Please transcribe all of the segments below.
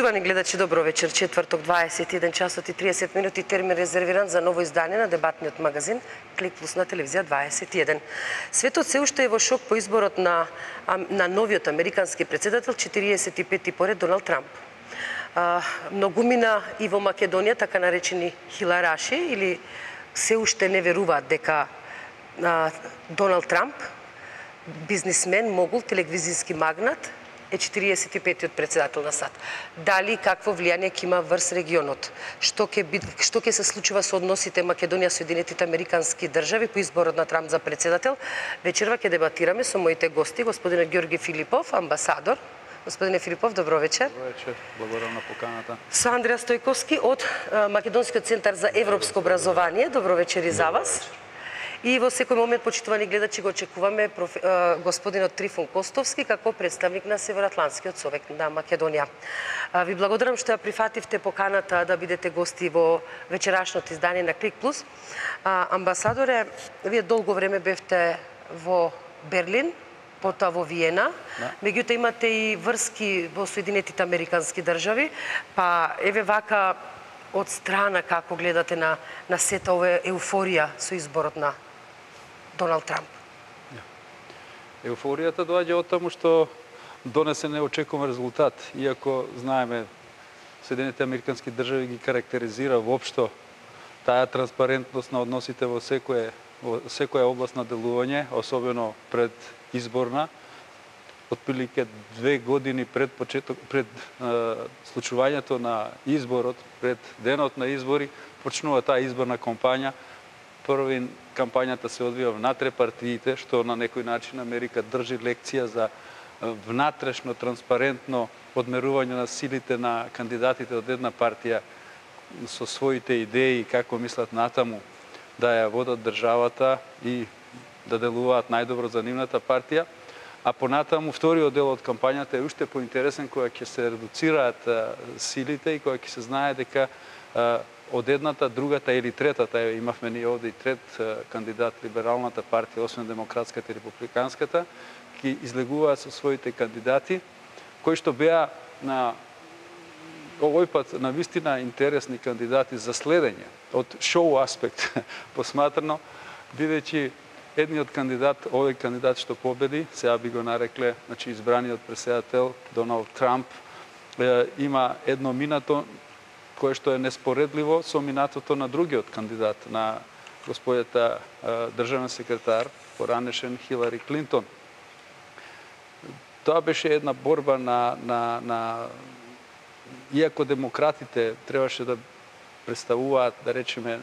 Поштувани гледачи, добро вечер. Четврток, 21 часот и 30 минути, термин резервиран за ново издание на дебатниот магазин Клик Плюс на телевизија 21. Светот се уште е во шок по изборот на, на новиот американски председател, 45-ти поред Доналд Трамп. А, многумина и во Македонија, така наречени хилараши, или се уште не веруваат дека а, Доналд Трамп, бизнисмен, могул, телевизијски магнат, е 45-тиот председател на САД. Дали какво влијание ќе има врз регионот? Што ќе би, што ќе се случува со односите Македонија со Соединетите Американски држави по изборот на Трамп за председател? Вечерва ќе дебатираме со моите гости, господинот Ѓорги Филипов, амбасадор, Господине Филипов, добро вечер. Добро вечер, благодарам на поканата. Со Андреа Стојковски од Македонскиот центар за европско образование. Добро вечер и за вас. И во секој момент, почитувани гледачи, го очекуваме проф... господинот Трифон Костовски како представник на Североатлантскиот совет на Македонија. Ви благодарам што ја прифативте поканата да бидете гости во вечерашното издание на Клик Плюс. Амбасадоре, вие долго време бевте во Берлин, потоа во Виена. Да. Меѓутоа имате и врски во Соединетите Американски држави, па еве вака од страна како гледате на на сета ова еуфорија со изборот на Доналд Трамп? Еуфоријата доаѓа од таму што донесе неочекуван резултат, иако знаеме Соединените Американски држави ги карактеризира воопшто таа транспарентност на односите во секое во секоја област на делување, особено пред изборна, отприлике две години пред почеток пред е, случувањето на изборот, пред денот на избори, почнува таа изборна кампања први кампањата се одвива внатре партиите, што на некој начин Америка држи лекција за внатрешно, транспарентно одмерување на силите на кандидатите од една партија со своите идеи како мислат натаму да ја водат државата и да делуваат најдобро за нивната партија. А понатаму вториот дел од кампањата е уште поинтересен која ќе се редуцираат силите и која ќе се знае дека од едната, другата или третата, имавме ние овде и трет кандидат либералната партија, освен демократската и републиканската, ги излегуваат со своите кандидати, кои што беа на овој пат на вистина интересни кандидати за следење од шоу аспект посматрано, бидејќи едниот кандидат, овој кандидат што победи, сега би го нарекле, значи избраниот преседател Доналд Трамп, има едно минато кое што е неспоредливо со минатото на другиот кандидат, на господјата државен секретар, поранешен Хилари Клинтон. Тоа беше една борба на, на, на иако демократите требаше да представуваат, да речеме,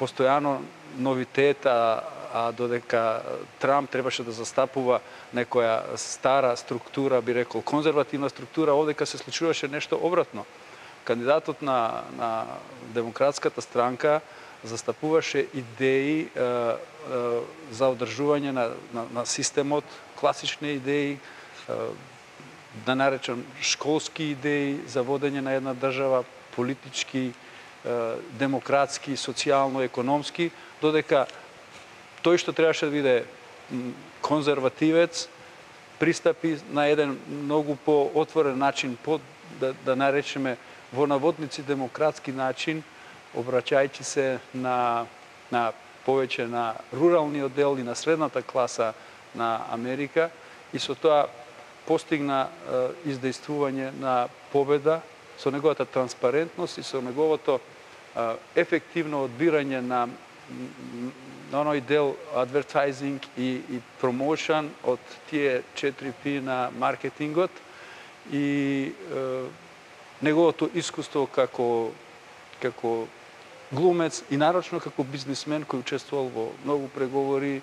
постојано новитет, а, а додека Трамп требаше да застапува некоја стара структура, би рекол конзервативна структура, овдека се случуваше нешто обратно кандидатот на, на Демократската странка застапуваше идеи е, е, за одржување на, на, на системот, класични идеи, е, да наречам школски идеи за водење на една држава, политички, демократски, социјално-економски, додека тој што требаше да биде конзервативец, пристапи на еден многу по-отворен начин, по, да, да наречеме, во наводници демократски начин, обраќајќи се на, на повеќе на руралниот дел и на средната класа на Америка и со тоа постигна е, издействување на победа со неговата транспарентност и со неговото е, ефективно одбирање на на оној дел адвертайзинг и, и промошен од тие 4P на маркетингот. И е, неговото искуство како како глумец и нарочно како бизнисмен кој учествувал во многу преговори,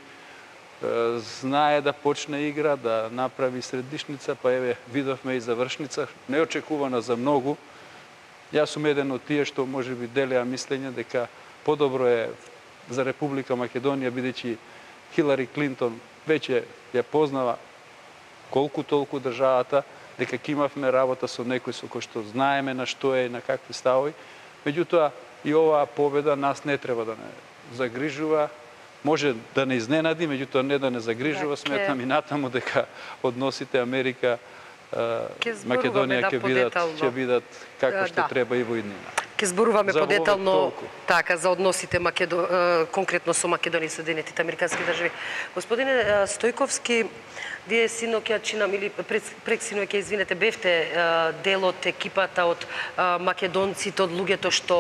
знае да почне игра, да направи средишница, па еве видовме и завршница, неочекувана за многу. Јас сум еден од тие што може би делеа мислење дека подобро е за Република Македонија бидејќи Хилари Клинтон веќе ја познава колку толку државата, дека ќе имавме работа со некој со кој што знаеме на што е и на какви ставови. Меѓутоа, и оваа победа нас не треба да не загрижува, може да не изненади, меѓутоа не да не загрижува, сметам и натаму дека односите Америка Ќе Македонија да, ќе бидат подетално. ќе бидат како што да. треба и во иднина. Ке зборуваме подетално така за односите Македо... конкретно со Македонија и Соединетите Американски држави. Господине Стојковски, вие синоќа чинам или пред синоќа извинете бевте дел од екипата од македонците, од луѓето што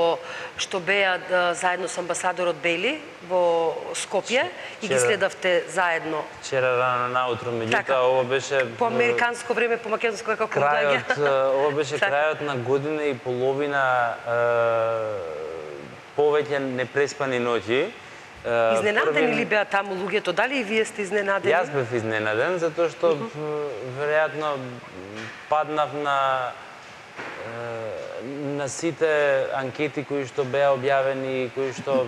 што беа заедно со амбасадорот Бели во Скопје и ги следавте заедно. Вчера рано наутро, меѓутоа Така. ова беше По американско време, по македонско како крајот, ова беше Така. крајот на година и половина повеќе непреспани ноќи. Изненадени први- ли беа таму луѓето? Дали и вие сте изненадени? Јас бев изненаден затоа што uh веројатно паднав на на сите анкети кои што беа објавени, кои што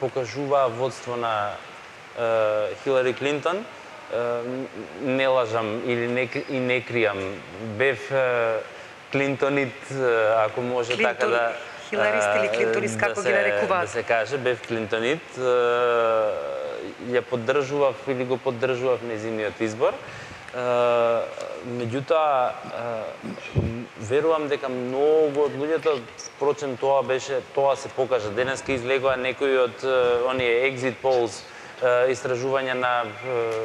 покажуваа водство на е, Хилари Клинтон. Е, не лажам или не, и не кријам. Бев е, Клинтонит, ако може Клинтон- така да... хиларист или клинтонист, да како ги се- нарекуваат? Да се каже, бев Клинтонит. Ја поддржував или го поддржував незиниот избор. Меѓутоа, верувам дека многу од луѓето, впрочем тоа беше, тоа се покажа. Денеска излегоа некои од оние exit polls, е, истражувања на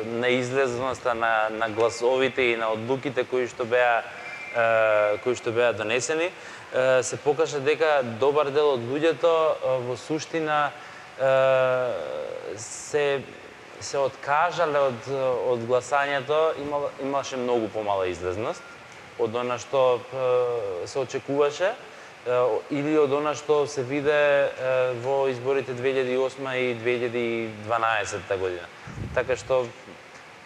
на излезноста на на гласовите и на одлуките кои што беа кои што беа донесени, се покажа дека добар дел од луѓето во суштина се се откажале од од гласањето, имал, имаше многу помала излезност од она што се очекуваше или од она што се виде во изборите 2008 и 2012 година. Така што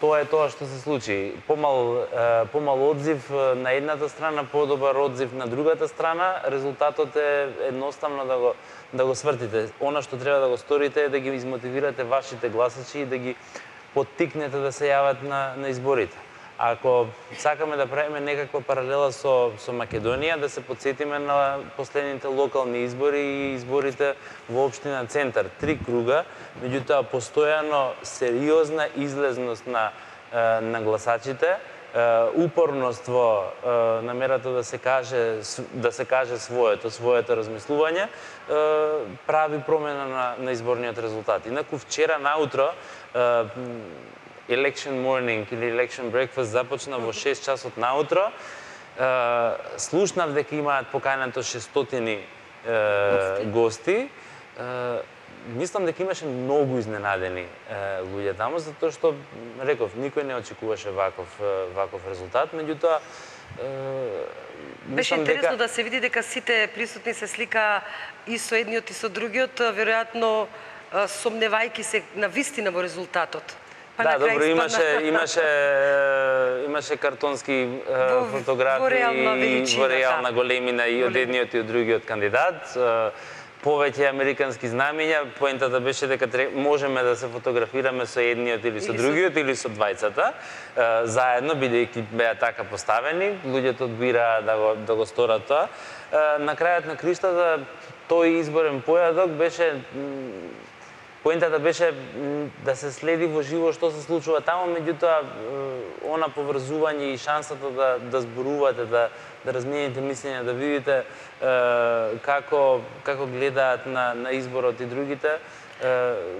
тоа е тоа што се случи. Помал, е, помал одзив на едната страна, подобар одзив на другата страна. Резултатот е едноставно да го да го свртите. Она што треба да го сторите е да ги измотивирате вашите гласачи и да ги поттикнете да се јават на, на изборите. Ако сакаме да правиме некаква паралела со, со Македонија, да се подсетиме на последните локални избори и изборите во Обштина Центар. Три круга, меѓутоа постојано сериозна излезност на, на гласачите, упорност во намерата да се каже да се каже своето, своето размислување, прави промена на, на изборниот резултат. Инаку вчера наутро election morning или election breakfast започна во 6 часот наутро. Е, слушнав дека имаат покането 600 е, гости. Е, мислам дека имаше многу изненадени е, луѓе таму затоа што реков никој не очекуваше ваков ваков резултат, меѓутоа Беше интересно дека да се види дека сите присутни се слика и со едниот и со другиот, веројатно сомневајки се на вистина во резултатот. Па да, добро, имаше имаше имаше картонски Во- фотографии во реална величина, во реална да. големина и од едниот и од другиот кандидат. Повеќе американски знамиња, поентата беше дека можеме да се фотографираме со едниот или со Или со- другиот или со двајцата, заедно бидејќи беа така поставени, луѓето одбираа да го да го сторат тоа. На крајот на криштата тој изборен појадок беше Поентата беше да се следи во живо што се случува таму, меѓутоа она поврзување и шансата да да зборувате, да да размените мислења, да видите е, како како гледаат на на изборот и другите, е,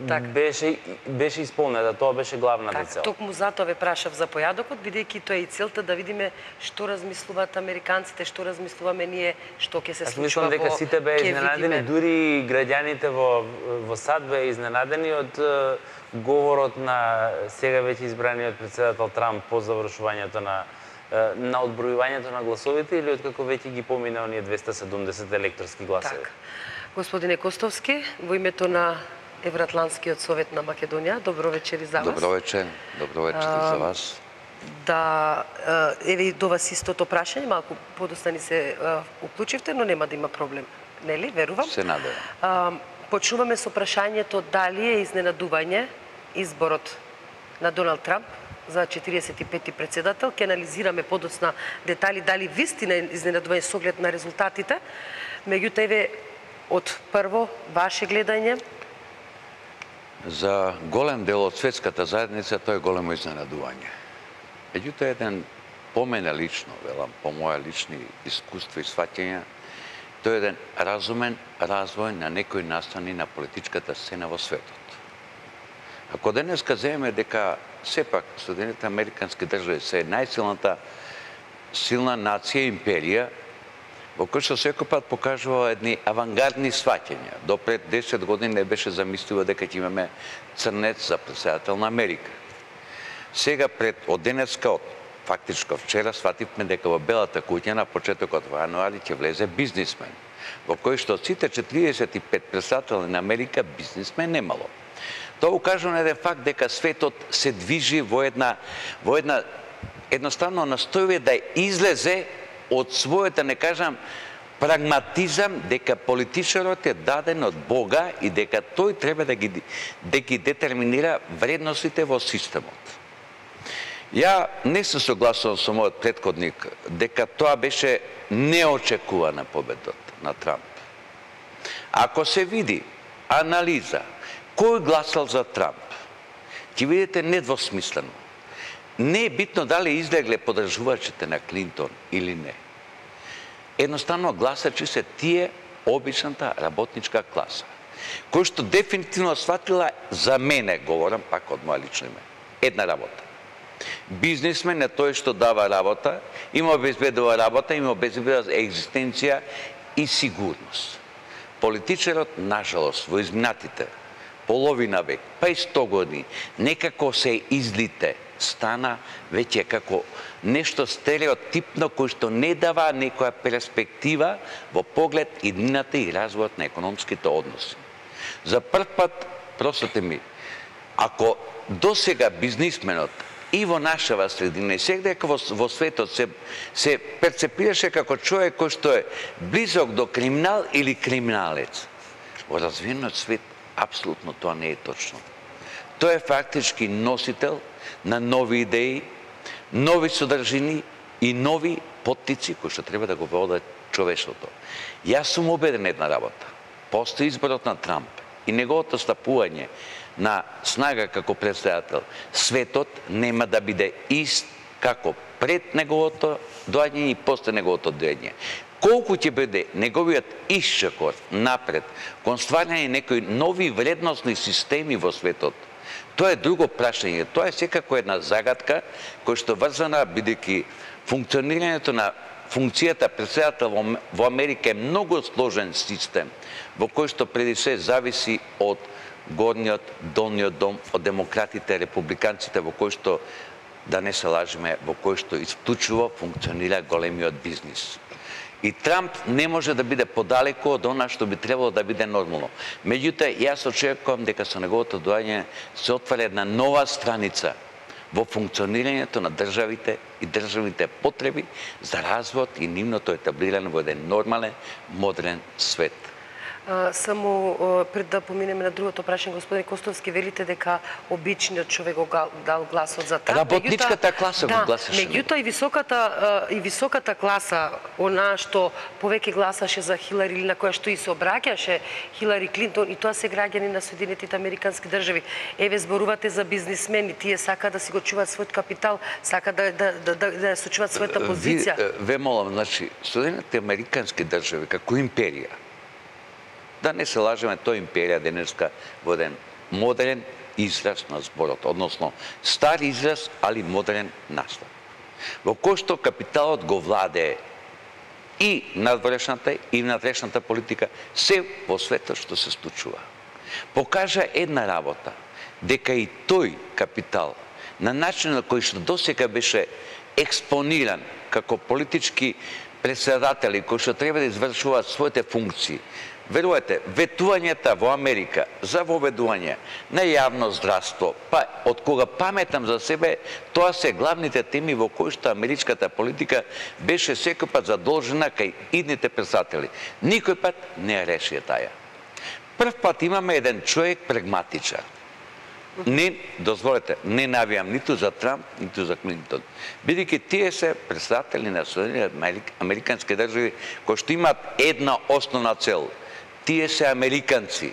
Така. беше беше исполнета, тоа беше главната Така, цел. токму затоа ве прашав за појадокот, бидејќи тоа е и целта да видиме што размислуваат американците, што размислуваме ние, што ќе се Аз случува мислам дека сите беа изненадени, видиме. дури и граѓаните во во САД беа изненадени од говорот на сега веќе избраниот председател Трамп по завршувањето на на одбројувањето на гласовите или откако веќе ги помина оние 270 електорски гласови. Така. Господине Костовски, во името на Евроатлантскиот совет на Македонија, добро вечери за вас. Добро вечер, добро вечер за вас. да еве и до вас истото прашање, малку подоста ни се уклучивте, но нема да има проблем. Нели, верувам? Се надевам. Почнуваме со прашањето дали е изненадување изборот на Доналд Трамп за 45-ти председател. Ке анализираме подоцна детали дали вистина е изненадување со оглед на резултатите. Меѓутоа еве од прво ваше гледање За голем дел од светската заедница тоа е големо изненадување. Меѓутоа еден по мене лично, велам, по моја лични искуства и сваќања, тоа е еден разумен развој на некои настани на политичката сцена во светот. Ако денес каземе дека сепак Соединените Американски држави се најсилната силна нација империја, во кој што секој пат покажува едни авангардни сваќања. До пред 10 години не беше замислува дека ќе имаме црнец за председател на Америка. Сега пред од денеска, од фактичко вчера свативме дека во Белата куќа на почетокот во јануари ќе влезе бизнисмен, во кој што сите 45 председатели на Америка бизнисмен немало. Да Тоа укажува на еден факт дека светот се движи во една во една едноставно настојува да излезе од својата, не кажам, прагматизам дека политичарот е даден од Бога и дека тој треба да ги, да ги детерминира вредностите во системот. Ја не се согласувам со мојот предходник дека тоа беше неочекувана победот на Трамп. Ако се види анализа кој гласал за Трамп, ќе видите недвосмислено. Не е битно дали излегле подржувачите на Клинтон или не. Едноставно гласачи се тие обичната работничка класа, кој што дефинитивно сватила за мене, говорам пак од моја лично име, една работа. Бизнесмен е тој што дава работа, има обезбедува работа, има обезбедува екзистенција и сигурност. Политичарот, нажалост, во изминатите половина век, па и 100 години, некако се излите, стана веќе како нешто стереотипно кој што не дава некоја перспектива во поглед иднината и развојот на економските односи. За прв пат, простете ми, ако досега бизнисменот и во нашава средина и сега во, во светот се, се перцепираше како човек кој што е близок до криминал или криминалец. Во развиенот свет апсолутно тоа не е точно. Тој е фактички носител на нови идеи, нови содржини и нови поттици кои што треба да го водат човештвото. Јас сум убеден една работа. Постои изборот на Трамп и неговото стапување на снага како председател, светот нема да биде ист како пред неговото доаѓање и после неговото доаѓање. Колку ќе биде неговиот исчекор напред кон стварање некои нови вредносни системи во светот, Тоа е друго прашање. Тоа е секако една загадка која што врзана бидејќи функционирањето на функцијата председател во Америка е многу сложен систем во кој што преди се зависи од горниот, долниот дом, од демократите, републиканците во кој што да не се лажиме, во кој што исклучува функционира големиот бизнис. И Трамп не може да биде подалеку од она што би требало да биде нормално. Меѓутоа, јас очекувам дека со неговото доаѓање се отвара една нова страница во функционирањето на државите и државните потреби за развод и нивното етаблирање во еден нормален, модерен свет само пред да поминеме на другото прашање, господин Костовски, велите дека обичниот човек го дал гласот за Трамп. Работничката класа да, го гласаше. Меѓутоа и високата и високата класа, она што повеќе гласаше за Хилари или на која што и се обраќаше Хилари Клинтон и тоа се граѓани на Соединетите Американски држави. Еве зборувате за бизнисмени, тие сака да си го чуваат својот капитал, сака да да да да, да сочуваат својата позиција. Ви, ве молам, значи Соединетите Американски држави како империја Да не се лажеме, тој империја денеска во ден модерен израз на зборот, односно стар израз, али модерен настав. Во кој што капиталот го владее и надворешната и внатрешната политика, се во светот што се случува. Покажа една работа, дека и тој капитал, на начинот кој што досека беше експониран како политички председатели кои што треба да извршуваат своите функции, Верувате, ветувањата во Америка за воведување на јавно здравство, па од кога паметам за себе, тоа се главните теми во кои што америчката политика беше секој пат задолжена кај идните председатели. Никој пат не ја реши таја. Прв пат имаме еден човек прагматичар. Не, дозволете, не навијам ниту за Трамп, ниту за Клинтон. Бидејќи тие се председатели на Соединените Американски држави кои што имаат една основна цел – тие се американци.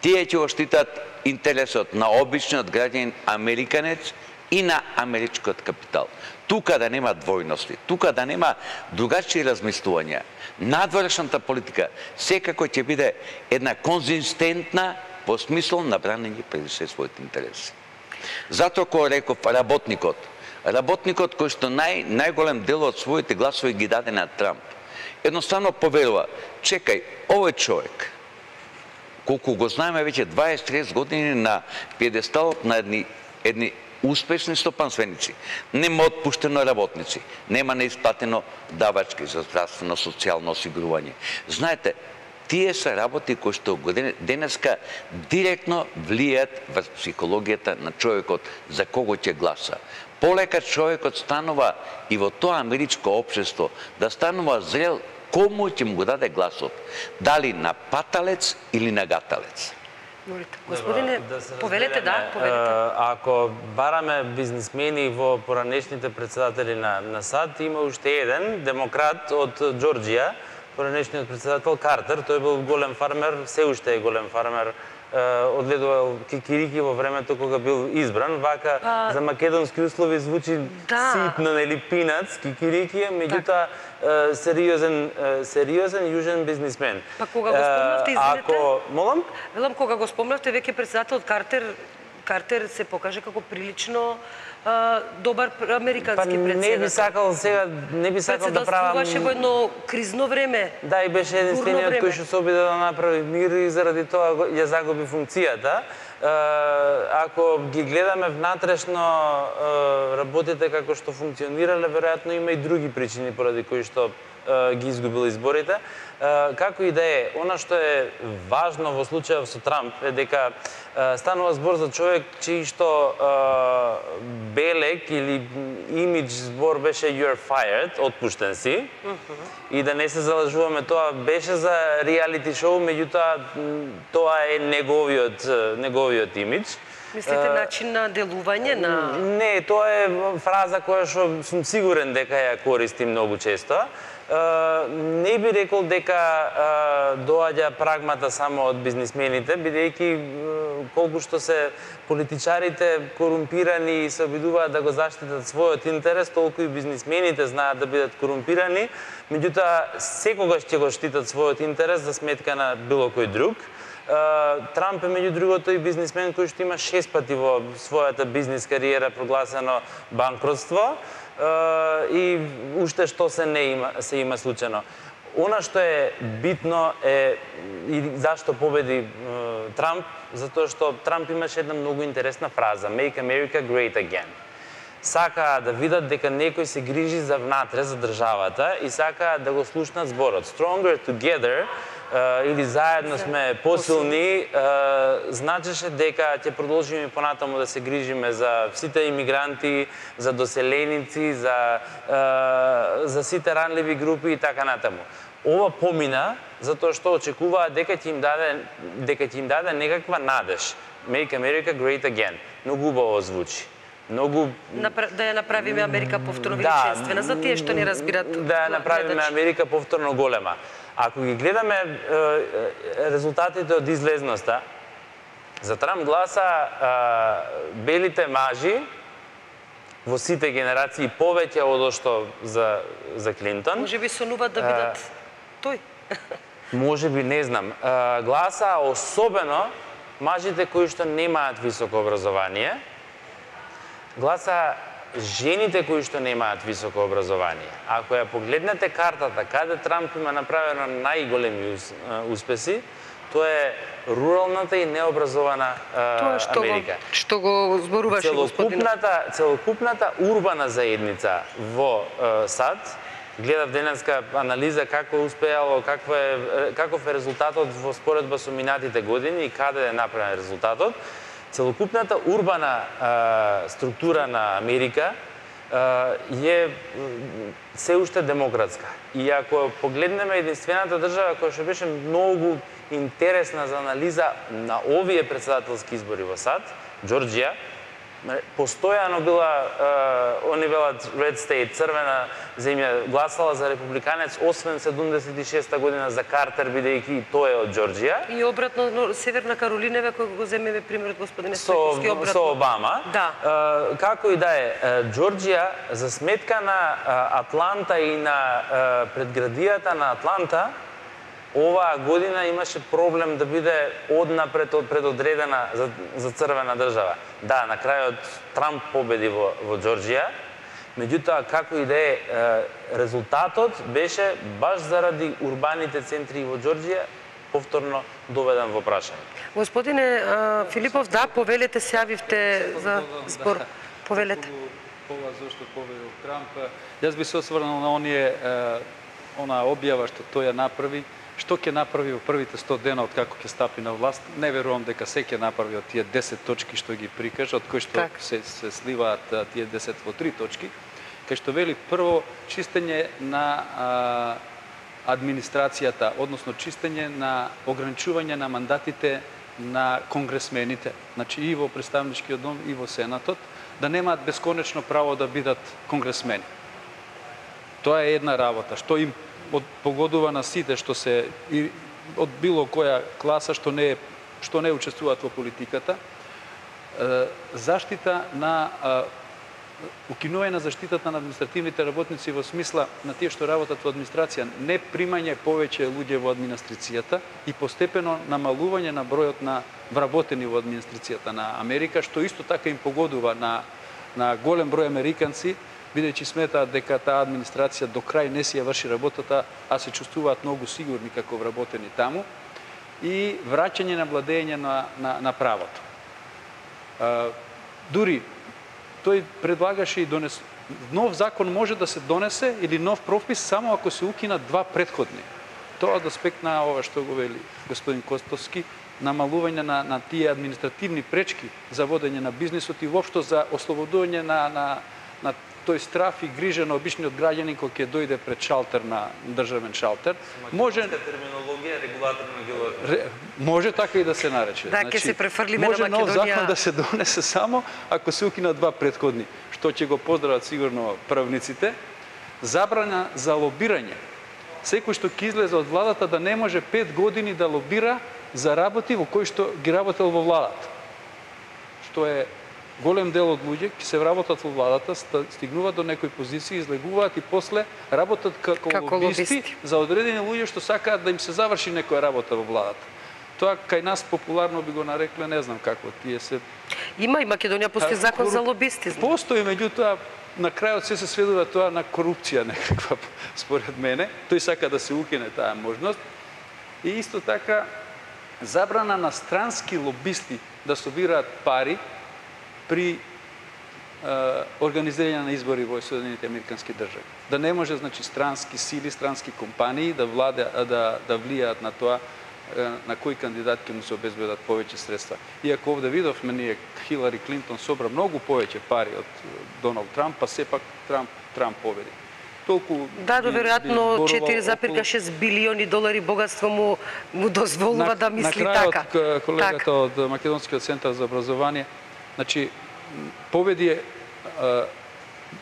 Тие ќе оштитат интересот на обичниот граѓанин американец и на Америчкот капитал. Тука да нема двојности, тука да нема другачи размислувања. Надворешната политика секако ќе биде една конзистентна во смисол на бранење преди се своите интереси. Затоа кој реков работникот, работникот кој што нај најголем дел од своите гласови ги даде на Трамп, едноставно поверува, чекај, овој човек колку го знаеме веќе 20-30 години на пиедесталот на едни едни успешни стопанственици. Нема отпуштено работници, нема неисплатено давачки за здравствено социјално осигурување. Знаете, тие се работи кои што денеска директно влијат врз психологијата на човекот за кого ќе гласа. Полека човекот станува и во тоа америчко општество да станува зрел кому ќе му го даде гласот, дали на паталец или на гаталец. Господине, да повелете, да, повелете. Ако бараме бизнисмени во поранешните председатели на, на САД, има уште еден демократ од Џорџија, поранешниот председател Картер, тој бил голем фармер, се уште е голем фармер одведувал кикирики во времето кога бил избран, вака па... за македонски услови звучи да. ситно, нели пинац, кикирики, меѓутоа сериозен сериозен јужен бизнисмен. Па кога го спомнавте, извинете? Ако, молам? Велам кога го спомнавте, веќе председател Картер Картер се покаже како прилично добар американски па, председател. Не би сакал сега, не би сакал да правам... во едно кризно време. Да, и беше единствениот кој што се обиде да направи мир и заради тоа ја загуби функцијата. Ако ги гледаме внатрешно работите како што функционирале, веројатно има и други причини поради кои што ги изгубил изборите. Како и да е, она што е важно во случајот со Трамп е дека станува збор за човек чиј што белек или имидж збор беше you're fired, отпуштен си. Uh -huh. И да не се залажуваме, тоа беше за реалити шоу, меѓутоа тоа е неговиот неговиот имидж. Мислите начин на делување на Не, тоа е фраза која што сум сигурен дека ја користи многу често не би рекол дека доаѓа прагмата само од бизнисмените, бидејќи колку што се политичарите корумпирани и се обидуваат да го заштитат својот интерес, толку и бизнисмените знаат да бидат корумпирани, меѓутоа секогаш ќе го штитат својот интерес за сметка на било кој друг. Трамп е меѓу другото и бизнисмен кој што има шест пати во својата бизнис кариера прогласено банкротство и уште што се не има се има случено. Она што е битно е и зашто победи Трамп, затоа што Трамп имаше една многу интересна фраза Make America Great Again. Сака да видат дека некој се грижи за внатре, за државата и сака да го слушнат зборот. Stronger together или заедно сме посилни, значеше дека ќе продолжиме понатаму да се грижиме за сите имигранти, за доселеници, за за сите ранливи групи и така натаму. Ова помина затоа што очекуваа дека ќе им даде дека ќе им даде некаква надеж. Make America Great Again. Многу убаво звучи многу да ја направиме Америка повторно да, величествена за тие што не разбират. Да ја направиме Америка повторно голема. Ако ги гледаме резултатите од излезноста, за Трамп гласа белите мажи во сите генерации повеќе од што за за Клинтон. Може би сонуваат да бидат тој. Може би, не знам. Гласа особено мажите кои што немаат високо образование. Гласа жените кои што немаат високо образование. Ако ја погледнете картата каде Трамп има направено најголеми успеси, тоа е руралната и необразована тоа што Америка. Го, што го зборуваше целокупната, целокупната урбана заедница во САД гледав денеска анализа како успеало, какво е каков е резултатот во споредба со минатите години и каде е направен резултатот целокупната урбана а, структура на Америка а, е се уште демократска. И ако погледнеме единствената држава која што беше многу интересна за анализа на овие председателски избори во САД, Джорджија, Постојано била, е, они велат Red State, црвена земја, гласала за републиканец, освен 76 година за Картер, бидејќи и тој е од Џорџија. И обратно, но Северна Каролина, кој го земеме примерот господине Стојковски, обратно. со Обама. Да. Е, како и да е, Џорџија за сметка на Атланта и на предградијата на Атланта оваа година имаше проблем да биде однапред од- предодредена за, за црвена држава. Да, на крајот Трамп победи во, во Џорџија, меѓутоа како и да е, резултатот беше баш заради урбаните центри во Џорџија повторно доведен во прашање. Господине а, Филипов, да, повелете се јавивте за збор. Повелете. Ова зошто победил Трамп. Јас би се осврнал на оние она објава што тој ја направи, што ќе направи во првите 100 дена од како ќе стапи на власт. Не верувам дека се ќе направи од тие 10 точки што ги прикажа, од кои што Така. се, се сливаат тие 10 во 3 точки, кај што вели прво чистење на а, администрацијата, односно чистење на ограничување на мандатите на конгресмените, значи и во представничкиот дом и во сенатот, да немаат бесконечно право да бидат конгресмени. Тоа е една работа што им од- погодува на сите што се и од било која класа што не што не учествуваат во политиката. Заштита на укинување на заштитата на административните работници во смисла на тие што работат во администрација, не примање повеќе луѓе во администрацијата и постепено намалување на бројот на вработени во администрацијата на Америка, што исто така им погодува на, на голем број американци, бидејќи сметаат дека таа администрација до крај не си ја врши работата, а се чувствуваат многу сигурни како вработени таму, и враќање на владење на, на, на правото. А, дури тој предлагаше и донес нов закон може да се донесе или нов пропис само ако се укинат два предходни. Тоа од аспект на ова што го вели господин Костовски, намалување на, на тие административни пречки за водење на бизнисот и воопшто за ослободување на, на, на тој страф и грижа на обичниот граѓанин кој ќе дојде пред шалтер на државен шалтер. Може терминологија регулаторно ги Ре- може така и да се нарече. Да, ќе се префрлиме на може нов Македонија. закон да се донесе само ако се укинат два предходни, што ќе го поздрават сигурно правниците. Забрана за лобирање. Секој што ќе излезе од владата да не може пет години да лобира за работи во кои што ги работел во владата. Што е голем дел од луѓе ќе се вработат во владата, стигнуваат до некои позиции, излегуваат и после работат како, Како лобисти, лобисти. за одредени луѓе што сакаат да им се заврши некоја работа во владата. Тоа кај нас популарно би го нарекле, не знам како, тие се Има и Македонија постои закон за лобисти. знам. Постои, меѓутоа, на крајот се се сведува тоа на корупција некаква, според мене. Тој сака да се укине таа можност. И исто така, забрана на странски лобисти да собираат пари при е, организирање на избори во Соединените Американски држави. Да не може значи странски сили, странски компании да владе да да влијаат на тоа е, на кој кандидат ќе му се обезбедат повеќе средства. Иако овде видовме ние Хилари Клинтон собра многу повеќе пари од Доналд Трамп, па сепак Трамп Трамп победи. Толку Да, до веројатно зборувал 4,6 билиони долари богатство му му дозволува да мисли на така. крајот, к- колегата Така. од Македонскиот центар за образование, значи поведи победи е,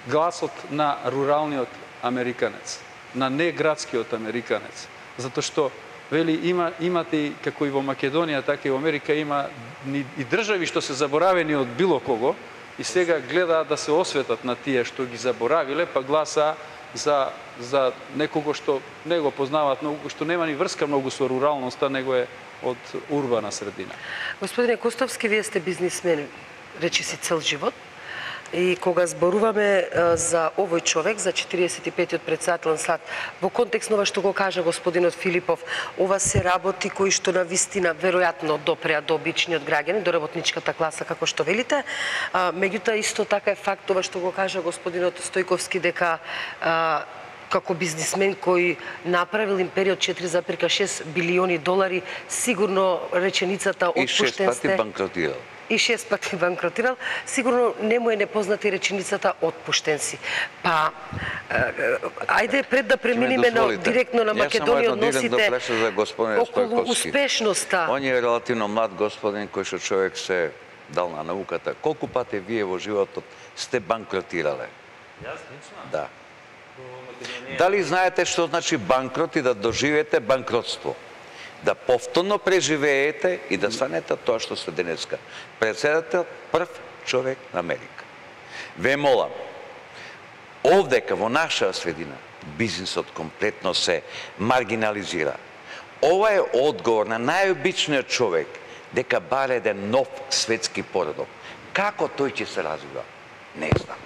гласот на руралниот американец, на неградскиот американец, затоа што вели има имате и како и во Македонија, така и во Америка има и држави што се заборавени од било кого и сега гледаат да се осветат на тие што ги заборавиле, па гласа за за некого што не го познаваат многу, што нема ни врска многу со руралноста, него е од урбана средина. Господине Костовски, вие сте бизнисмен, речи си цел живот. И кога зборуваме за овој човек, за 45-тиот председателен сад, во контекст на ова што го кажа господинот Филипов, ова се работи кои што на вистина веројатно допреа до обичниот граѓанин, до работничката класа, како што велите. Меѓутоа исто така е факт ова што го кажа господинот Стојковски дека како бизнисмен кој направил империја од 4,6 билиони долари, сигурно реченицата И шест отпуштен пати сте банкротирал. И шест пати банкротирал, сигурно не му е непозната и реченицата отпуштен си. Па, ајде пред да преминиме на, директно на Македонија односите господинот околу успешноста. Он е релативно млад господин кој што човек се дал на науката, колку пати вие во животот сте банкротирале? Јас лично? Да. Дали знаете што значи банкрот и да доживеете банкротство? Да повторно преживеете и да станете тоа што сте денеска. Председател прв човек на Америка. Ве молам, овдека во нашата средина бизнисот комплетно се маргинализира. Ова е одговор на најобичниот човек дека баре еден нов светски поредок. Како тој ќе се развива? Не знам.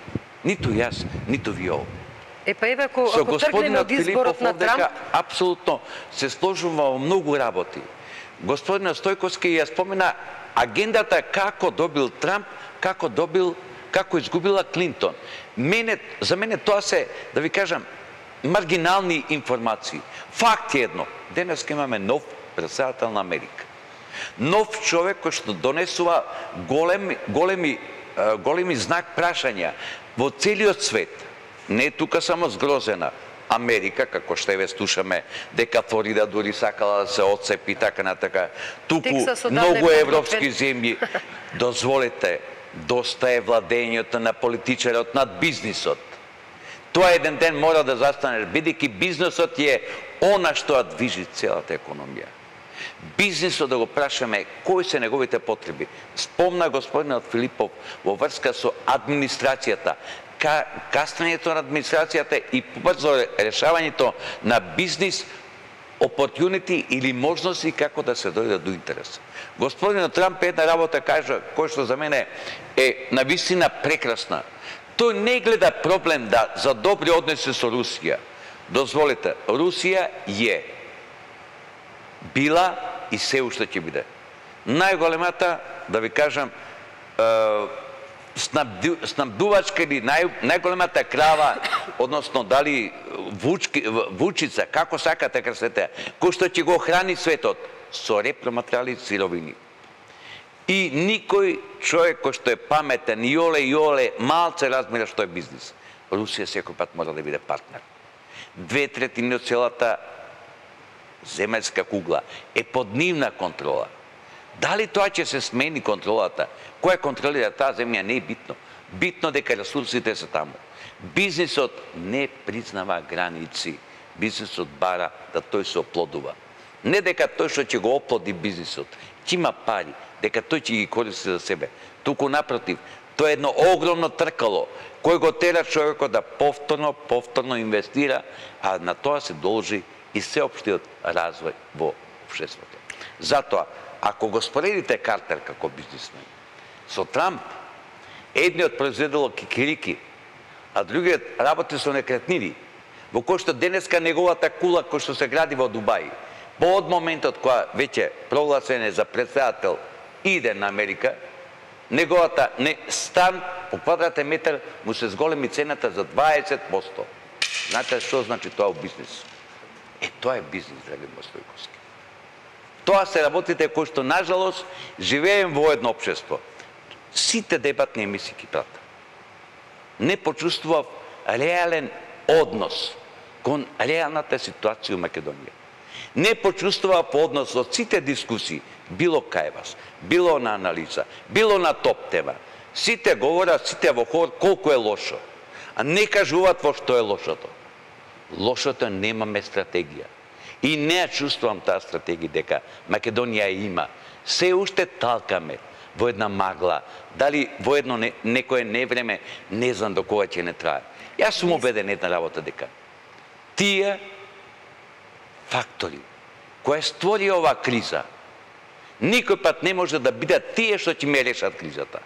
Ниту јас, ниту ви овде. Е па еве ако, ако тргнеме од изборот на Трамп, апсолутно се сложувам во многу работи. Господинот Стојковски ја спомена агендата како добил Трамп, како добил како изгубила Клинтон. Мене, за мене тоа се, да ви кажам, маргинални информации. Факт е едно. Денес имаме нов председател на Америка. Нов човек кој што донесува големи, големи, големи знак прашања во целиот свет. Не тука само згрозена Америка, како што еве слушаме дека Флорида дури сакала да се отцепи така на така. Туку многу европски земји. Дозволете, доста е владењето на политичарот над бизнисот. Тоа еден ден мора да застане, бидејќи бизнисот е она што ја движи целата економија. Бизнисот да го прашаме кои се неговите потреби. Спомна господинот Филипов во врска со администрацијата, ка, каснењето на администрацијата и побрзо решавањето на бизнис opportunity или можности како да се дојде до интерес. Господинот Трамп една работа кажа, кој што за мене е на вистина прекрасна. Тој не гледа проблем да за добри односи со Русија. Дозволете, Русија е била и се уште ќе биде. Најголемата, да ви кажам, е, снабду, снабдувачка или нај, најголемата крава, односно дали вучки, вучица, како сакате крсете, кој што ќе го храни светот со репроматериали и сировини. И никој човек кој што е паметен, и оле и оле, малце размира што е бизнис. Русија секој пат мора да биде партнер. Две третини од целата земјска кугла е под нивна контрола. Дали тоа ќе се смени контролата? Кој контролира таа земја не е битно. Битно дека ресурсите се таму. Бизнисот не признава граници. Бизнисот бара да тој се оплодува. Не дека тој што ќе го оплоди бизнисот, ќе има пари, дека тој ќе ги користи за себе. Туку напротив, тоа е едно огромно тркало кој го тера човекот да повторно, повторно инвестира, а на тоа се должи и сеопштиот развој во општеството. Затоа, ако го споредите Картер како бизнисмен со Трамп, едниот произведело кикирики, а другиот работи со некретнини, во кој што денеска неговата кула кој што се гради во Дубај, по од моментот која веќе прогласен е за председател иде на Америка, неговата не, стан по квадратен метар му се зголеми цената за 20%. Знаете што значи тоа у бизнис? Е, тоа е бизнис, драги Мостојковски. Тоа се работите кои што, нажалост, живеем во едно обшество. Сите дебатни емисии ги прата. Не почувствував реален однос кон реалната ситуација у Македонија. Не почувствував однос од сите дискусии, било кај вас, било на анализа, било на топ тема. Сите говорат, сите во хор, колку е лошо. А не кажуваат во што е лошото. Лошото немаме стратегија. И не ја чувствувам таа стратегија дека Македонија ја има. Се уште талкаме во една магла. Дали во едно не, некое невреме, не знам до кога ќе не трае. Јас сум убеден една работа дека тие фактори кои створи оваа криза, никој пат не може да бидат тие што ќе ме решат кризата.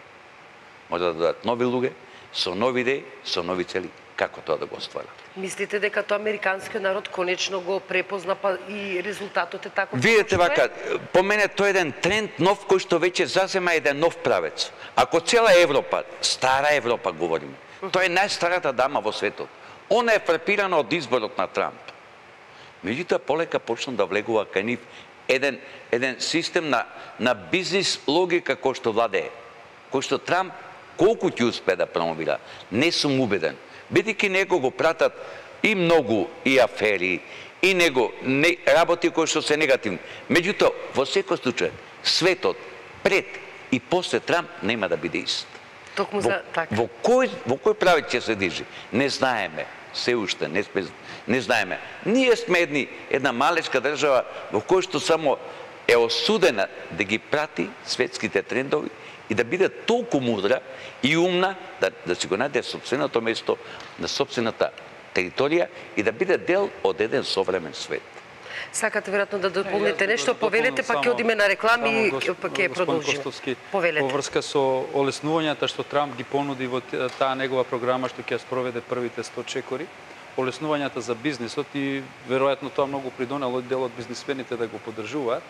Може да дадат нови луѓе, со нови идеи, со нови цели, како тоа да го остварат. мислите дека тоа американскиот народ конечно го препозна па и резултатот е таков? Видете вака, по мене тоа е еден тренд нов кој што веќе зазема еден нов правец. Ако цела Европа, стара Европа говориме, тоа е најстарата дама во светот. Она е фрапирана од изборот на Трамп. Меѓутоа полека почна да влегува кај нив еден еден систем на на бизнис логика кој што владее, кој што Трамп колку ќе успее да промовира, не сум убеден. Бидејќи него го пратат и многу и афери, и него не, работи кои што се негативни. Меѓутоа, во секој случај, светот пред и после Трамп нема да биде ист. Токму Во, за така. во кој во кој правец ќе се движи? Не знаеме. Се уште не сме не знаеме. Ние сме едни една малечка држава во кој што само е осудена да ги прати светските трендови и да биде толку мудра и умна да, да си го најде собственото место на собствената територија и да биде дел од еден современ свет. Сакате веројатно да Не, дополните јас нешто, го повелете, па ќе одиме на реклами и па ќе продолжиме. Повелете. Во врска со олеснувањата што Трамп ги понуди во таа негова програма што ќе ја спроведе првите 100 чекори, олеснувањата за бизнисот и веројатно тоа многу придонело дел од бизнисмените да го поддржуваат.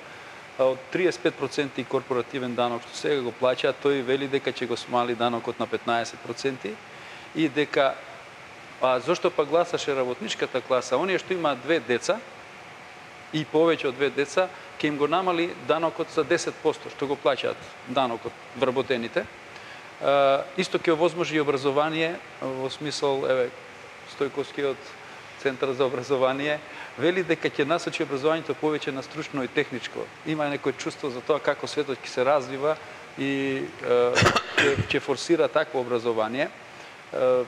Од 35% корпоративен данок што сега го плаќаат, тој вели дека ќе го смали данокот на 15% и дека а зошто па гласаше работничката класа, оние што имаат две деца, и повеќе од две деца, ќе им го намали данокот за 10%, што го плаќаат данокот вработените. Исто ќе овозможи и образование, во смисол, еве, Стојковскиот Центар за образование, вели дека ќе насочи образованието повеќе на стручно и техничко. Има некој чувство за тоа како светот ќе се развива и е, ќе, форсира такво образование. Е,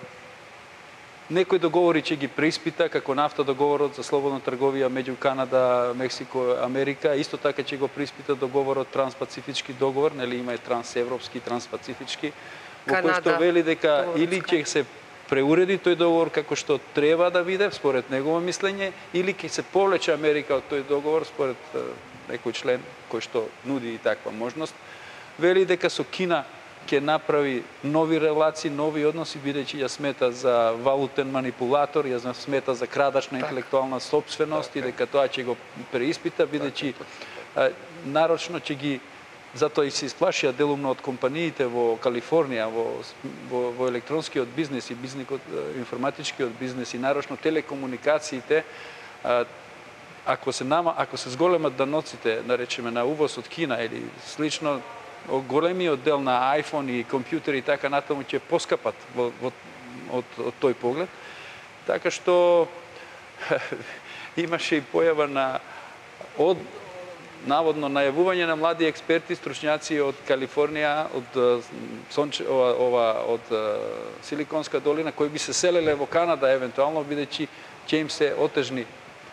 Некои договори ќе ги преиспита, како нафта договорот за слободна трговија меѓу Канада, Мексико, Америка. Исто така ќе го преиспита договорот Транспацифички договор, нели има и трансевропски, транспацифички, во кој што вели дека или ќе се преуреди тој договор како што треба да биде според негово мислење или ќе се повлече Америка од тој договор според некој член кој што нуди и таква можност. Вели дека со Кина ќе направи нови релации, нови односи, бидејќи ја смета за валутен манипулатор, ја смета за крадаш на интелектуална собственост и дека тоа ќе го преиспита, бидејќи а, нарочно ќе ги затоа и се исплашија делумно од компаниите во Калифорнија, во, во, во електронскиот бизнес и бизникот, э, информатичкиот бизнес и нарочно телекомуникациите, а, ако се нама, ако се зголемат даноците, наречеме на увоз од Кина или слично, големиот дел на iPhone и компјутери и така натаму ќе поскапат во, во, од, од тој поглед. Така што имаше и појава на од наводно најавување на млади експерти, стручњаци од Калифорнија, од Сонч, ова, ова од Силиконска долина кои би се селеле во Канада евентуално бидејќи ќе им се отежни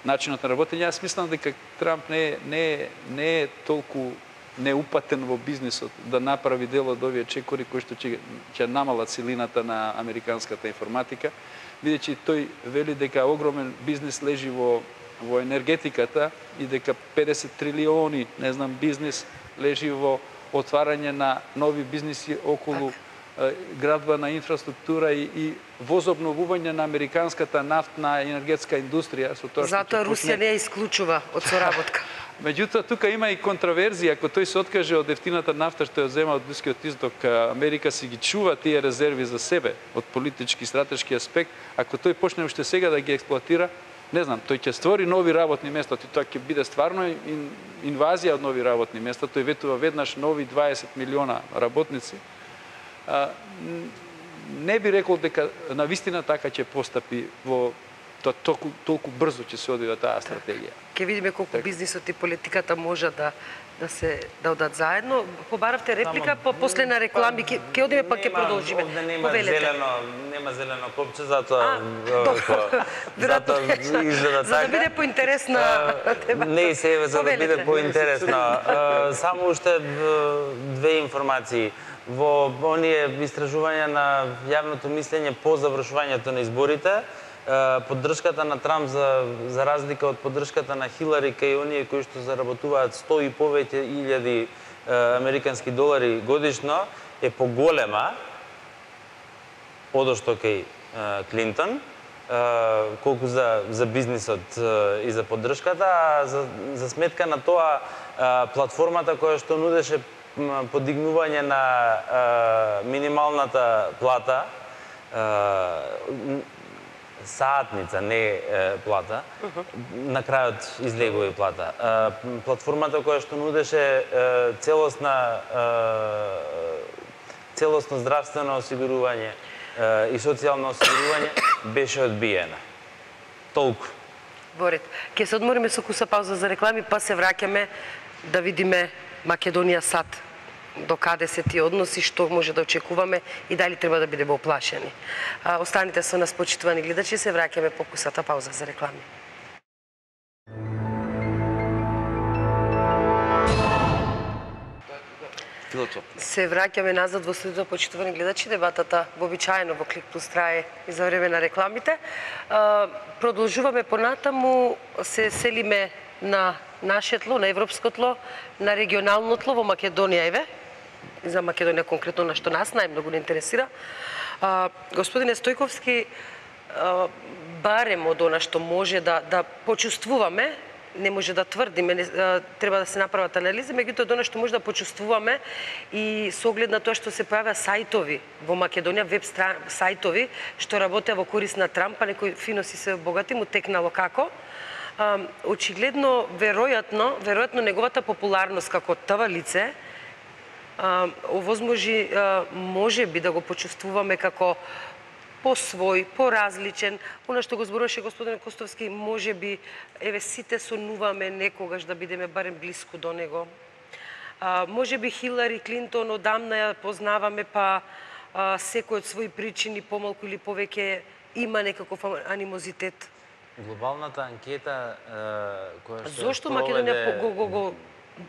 начинот на работење. Јас мислам дека Трамп не не не е толку неупатен во бизнисот да направи дел од овие чекори кои што ќе ќе намалат силината на американската информатика, бидејќи тој вели дека огромен бизнис лежи во во енергетиката и дека 50 трилиони, не знам, бизнис лежи во отварање на нови бизниси околу е, градба на инфраструктура и, и возобновување на американската нафтна енергетска индустрија со тоа што Затоа ќе Русија не ја исклучува од соработка. Меѓутоа, тука има и контраверзија. Ако тој се откаже од ефтината нафта што ја зема од Блискиот исток, Америка си ги чува тие резерви за себе од политички и стратешки аспект. Ако тој почне уште сега да ги експлоатира, не знам, тој ќе створи нови работни места, и тоа ќе биде стварно ин, инвазија од нови работни места. Тој ветува веднаш нови 20 милиона работници. А, не би рекол дека на вистина така ќе постапи во тоа толку, толку брзо ќе се одвива таа стратегија. Ќе видиме колку Така. бизнисот и политиката може да да се да одат заедно. Побаравте реплика, по после на реклами ќе ќе одиме па ќе продолжиме. Овде нема Повелете. зелено, нема зелено копче, затоа А, добро. затоа изгледа За да така. биде поинтересна дебата. Не се за да биде поинтересно. А, Само уште две информации. Во оние истражувања на јавното мислење по завршувањето на изборите, поддршката на Трамп за, за разлика од поддршката на Хилари кај оние кои што заработуваат 100 и повеќе илјади е, американски долари годишно е поголема одошто кај е, Клинтон, е, колку за, за бизнисот е, и за поддршката, а за, за сметка на тоа е, платформата која што нудеше подигнување на е, минималната плата, саатница, не е, плата, на крајот излегува и плата. Е, платформата која што нудеше е, целосна е, целосно здравствено осигурување е, и социјално осигурување беше одбиена. Толку. Во ред. Ќе се одмориме со куса пауза за реклами, па се враќаме да видиме Македонија сад до каде се тие односи, што може да очекуваме и дали треба да бидеме оплашени. Останите со нас, почитувани гледачи, се враќаме по кусата пауза за реклами. Се враќаме назад во студиото, почитувани гледачи. Дебатата вообичаено во Клик Плюс трае и за време на рекламите. Продолжуваме понатаму, се селиме на наше тло, на европско тло, на регионално тло во Македонија, еве. За Македонија конкретно на што нас најмногу не интересира. А, господине Стојковски, а, барем од она што може да да почувствуваме не може да тврдиме, не, а, треба да се направат анализи, меѓутоа она што може да почувствуваме и со оглед на тоа што се појаваа сајтови во Македонија, веб стра... сајтови што работеа во корис на Трамп, па некои финоси се богати, му текнало како. Очигледно, веројатно, веројатно неговата популарност како това лице овозможи, може би да го почувствуваме како по-свој, поразличен, она што го зборуваше господин Костовски, може би, еве, сите сонуваме некогаш да бидеме барем блиску до него. А, може би Хилари Клинтон одамна ја познаваме, па а, секој од своји причини, помалку или повеќе, има некаков анимозитет. Глобалната анкета која што Зошто ја Македонија по- го, го, го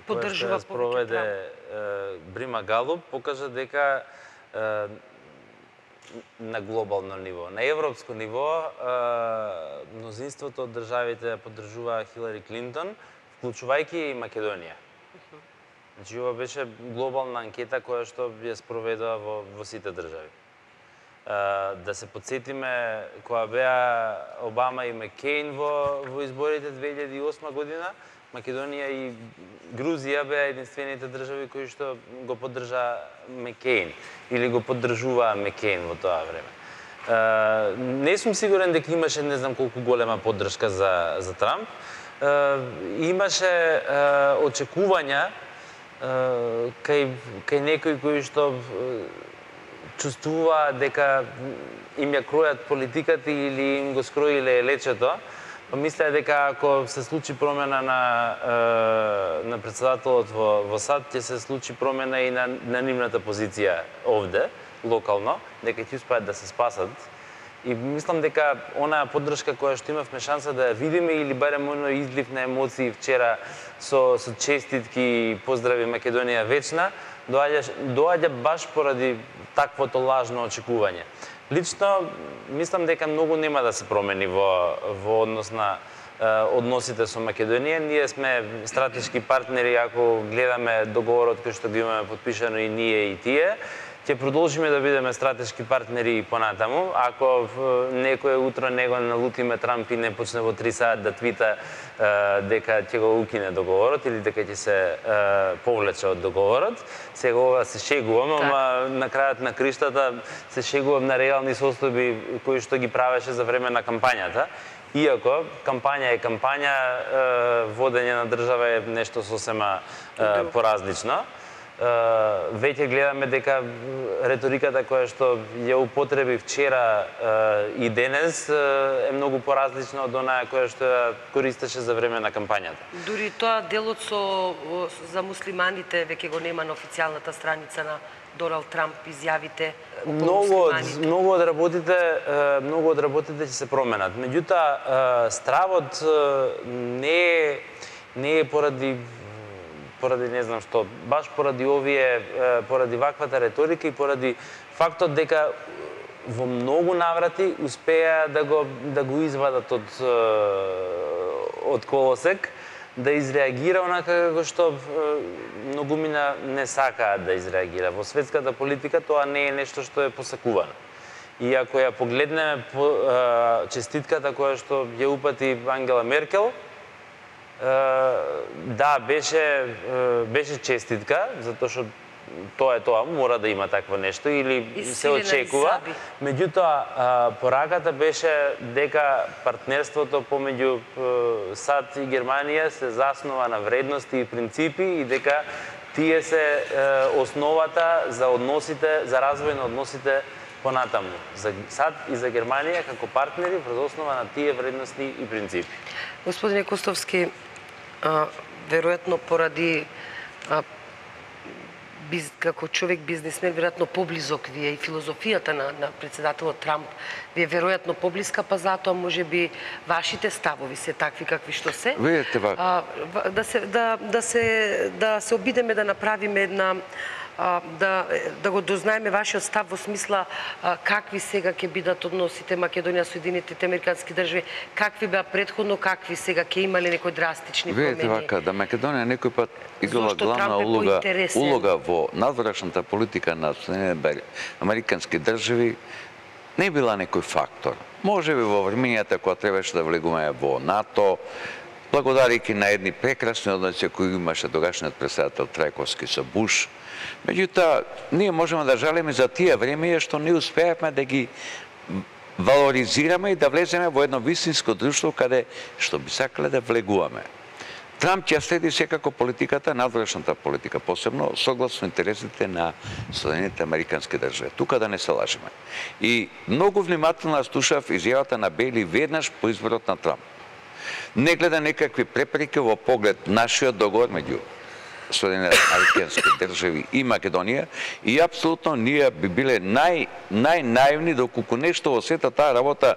поддржува која повеќе спроведе е, Брима Галуп покажа дека е, на глобално ниво, на европско ниво, е, мнозинството од државите ја поддржуваа Хилари Клинтон, вклучувајќи и Македонија. Значи, ова беше глобална анкета која што ја спроведува во, во сите држави. Да се подсетиме кога беа Обама и Маккейн во, во изборите 2008 година, Македонија и Грузија беа единствените држави кои што го поддржа Маккейн или го поддржуваа Маккейн во тоа време. Не сум сигурен дека имаше не знам колку голема поддршка за за Трамп. Е, имаше очекувања кај кај некои кои што е, чувствува дека им ја кројат политиката или им го скроиле лечето, Па Мисля дека ако се случи промена на е, на председателот во во САД, ќе се случи промена и на на нивната позиција овде, локално, дека ќе успеат да се спасат. И мислам дека онаа поддршка која што имавме шанса да ја видиме или барем оној излив на емоции вчера со со честитки и поздрави Македонија вечна, доаѓа доаѓа баш поради таквото лажно очекување. Лично мислам дека многу нема да се промени во во однос на е, односите со Македонија. Ние сме стратешки партнери ако гледаме договорот кој што го имаме подпишано и ние и тие ќе продолжиме да бидеме стратешки партнери и понатаму. Ако некој утро него налутиме Трамп и не почне во 3 саат да твита е, дека ќе го укине договорот или дека ќе се е, повлече од договорот, сега ова се шегувам, ама на крајот на криштата се шегувам на реални состојби кои што ги правеше за време на кампањата. Иако кампања е кампања, е, водење на држава е нешто сосема поразлично. Веќе гледаме дека реториката која што ја употреби вчера и денес е, многу поразлична од онаа која што ја користеше за време на кампањата. Дури тоа делот со за муслиманите веќе го нема на официјалната страница на Доналд Трамп изјавите Многу од многу од работите многу од работите ќе се променат. Меѓутоа стравот не е не е поради поради не знам што, баш поради овие поради ваквата реторика и поради фактот дека во многу наврати успеа да го да го извадат од од колосек да изреагира онака како што многумина не сакаат да изреагира. Во светската политика тоа не е нешто што е посакувано. И ако ја погледнеме по, честитката која што ја упати Ангела Меркел, да, беше беше честитка, затоа што тоа е тоа, мора да има такво нешто или И се очекува. Меѓутоа, пораката беше дека партнерството помеѓу САД и Германија се заснова на вредности и принципи и дека тие се основата за односите, за развој на односите понатаму. За САД и за Германија како партнери врз основа на тие вредности и принципи. Господине Костовски, а, веројатно поради а, биз, како човек бизнисмен веројатно поблизок ви е и филозофијата на на председателот Трамп ви е веројатно поблиска, па затоа можеби вашите ставови се такви какви што се. Видете, а, да се да да се да се обидеме да направиме една да, да го дознаеме вашиот став во смисла какви сега ќе бидат односите Македонија со Соединетите Американски држави, какви беа предходно, какви сега ќе имале некои драстични Видете промени. вака, да Македонија некој пат играла главна улога, улога во надворешната политика на Соединените Американски држави, не била некој фактор. Може би во времењата кога требаше да влегуваме во НАТО, благодарики на едни прекрасни односи кои имаше тогашниот председател Трајковски со Буш. Меѓутоа, ние можеме да жалиме за тие времења што не успеавме да ги валоризираме и да влеземе во едно вистинско друштво каде што би сакале да влегуваме. Трамп ќе следи секако политиката, надворешната политика, посебно согласно интересите на Соединените Американски држави. Тука да не се лажеме. И многу внимателно слушав изјавата на Бели веднаш по изборот на Трамп. Не гледа некакви препреки во поглед нашиот договор меѓу Соединените Американски држави и Македонија и апсолутно ние би биле нај најнаивни да доколку нешто во сета таа работа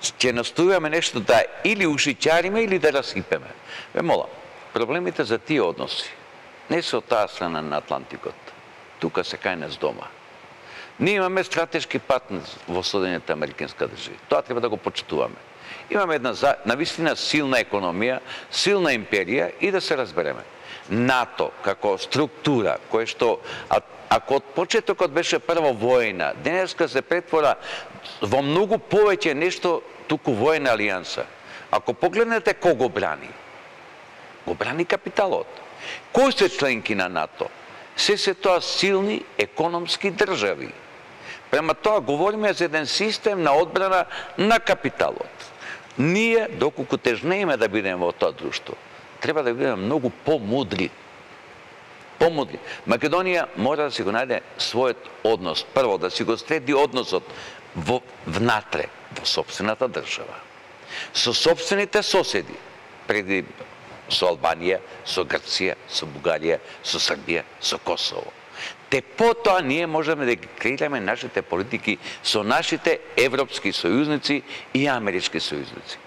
ќе настојуваме нешто да или ушичариме или да расипеме. Ве молам, проблемите за тие односи не се од таа страна на Атлантикот. Тука се кај нас дома. Ние имаме стратешки партнер во Соединените Американски држави. Тоа треба да го почитуваме. Имаме една навистина силна економија, силна империја и да се разбереме. НАТО како структура која што а, ако од почетокот беше прво војна, денеска се претвора во многу повеќе нешто туку војна алијанса. Ако погледнете кого брани, го брани капиталот. Кои се членки на НАТО? Се се тоа силни економски држави. Према тоа говориме за еден систем на одбрана на капиталот. Ние, доколку тежнееме да бидеме во тоа друштво, треба да бидеме многу помудри. Помудри. Македонија мора да си го најде својот однос. Прво, да си го следи односот во, внатре, во собствената држава. Со собствените соседи, преди со Албанија, со Грција, со Бугарија, со Србија, со Косово. Те потоа ние можеме да ги креираме нашите политики со нашите европски сојузници и амерички сојузници.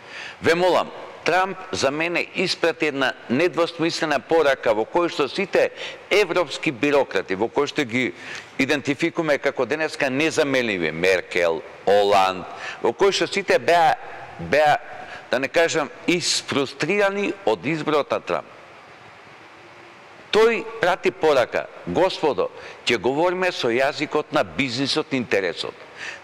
Ве молам, Трамп за мене испрати една недвосмислена порака во кој што сите европски бирократи, во кој што ги идентификуваме како денеска незаменливи, Меркел, Оланд, во кој што сите беа, беа да не кажам, испрустрирани од изборот на Трамп. Тој прати порака, Господо, ќе говориме со јазикот на бизнисот и интересот.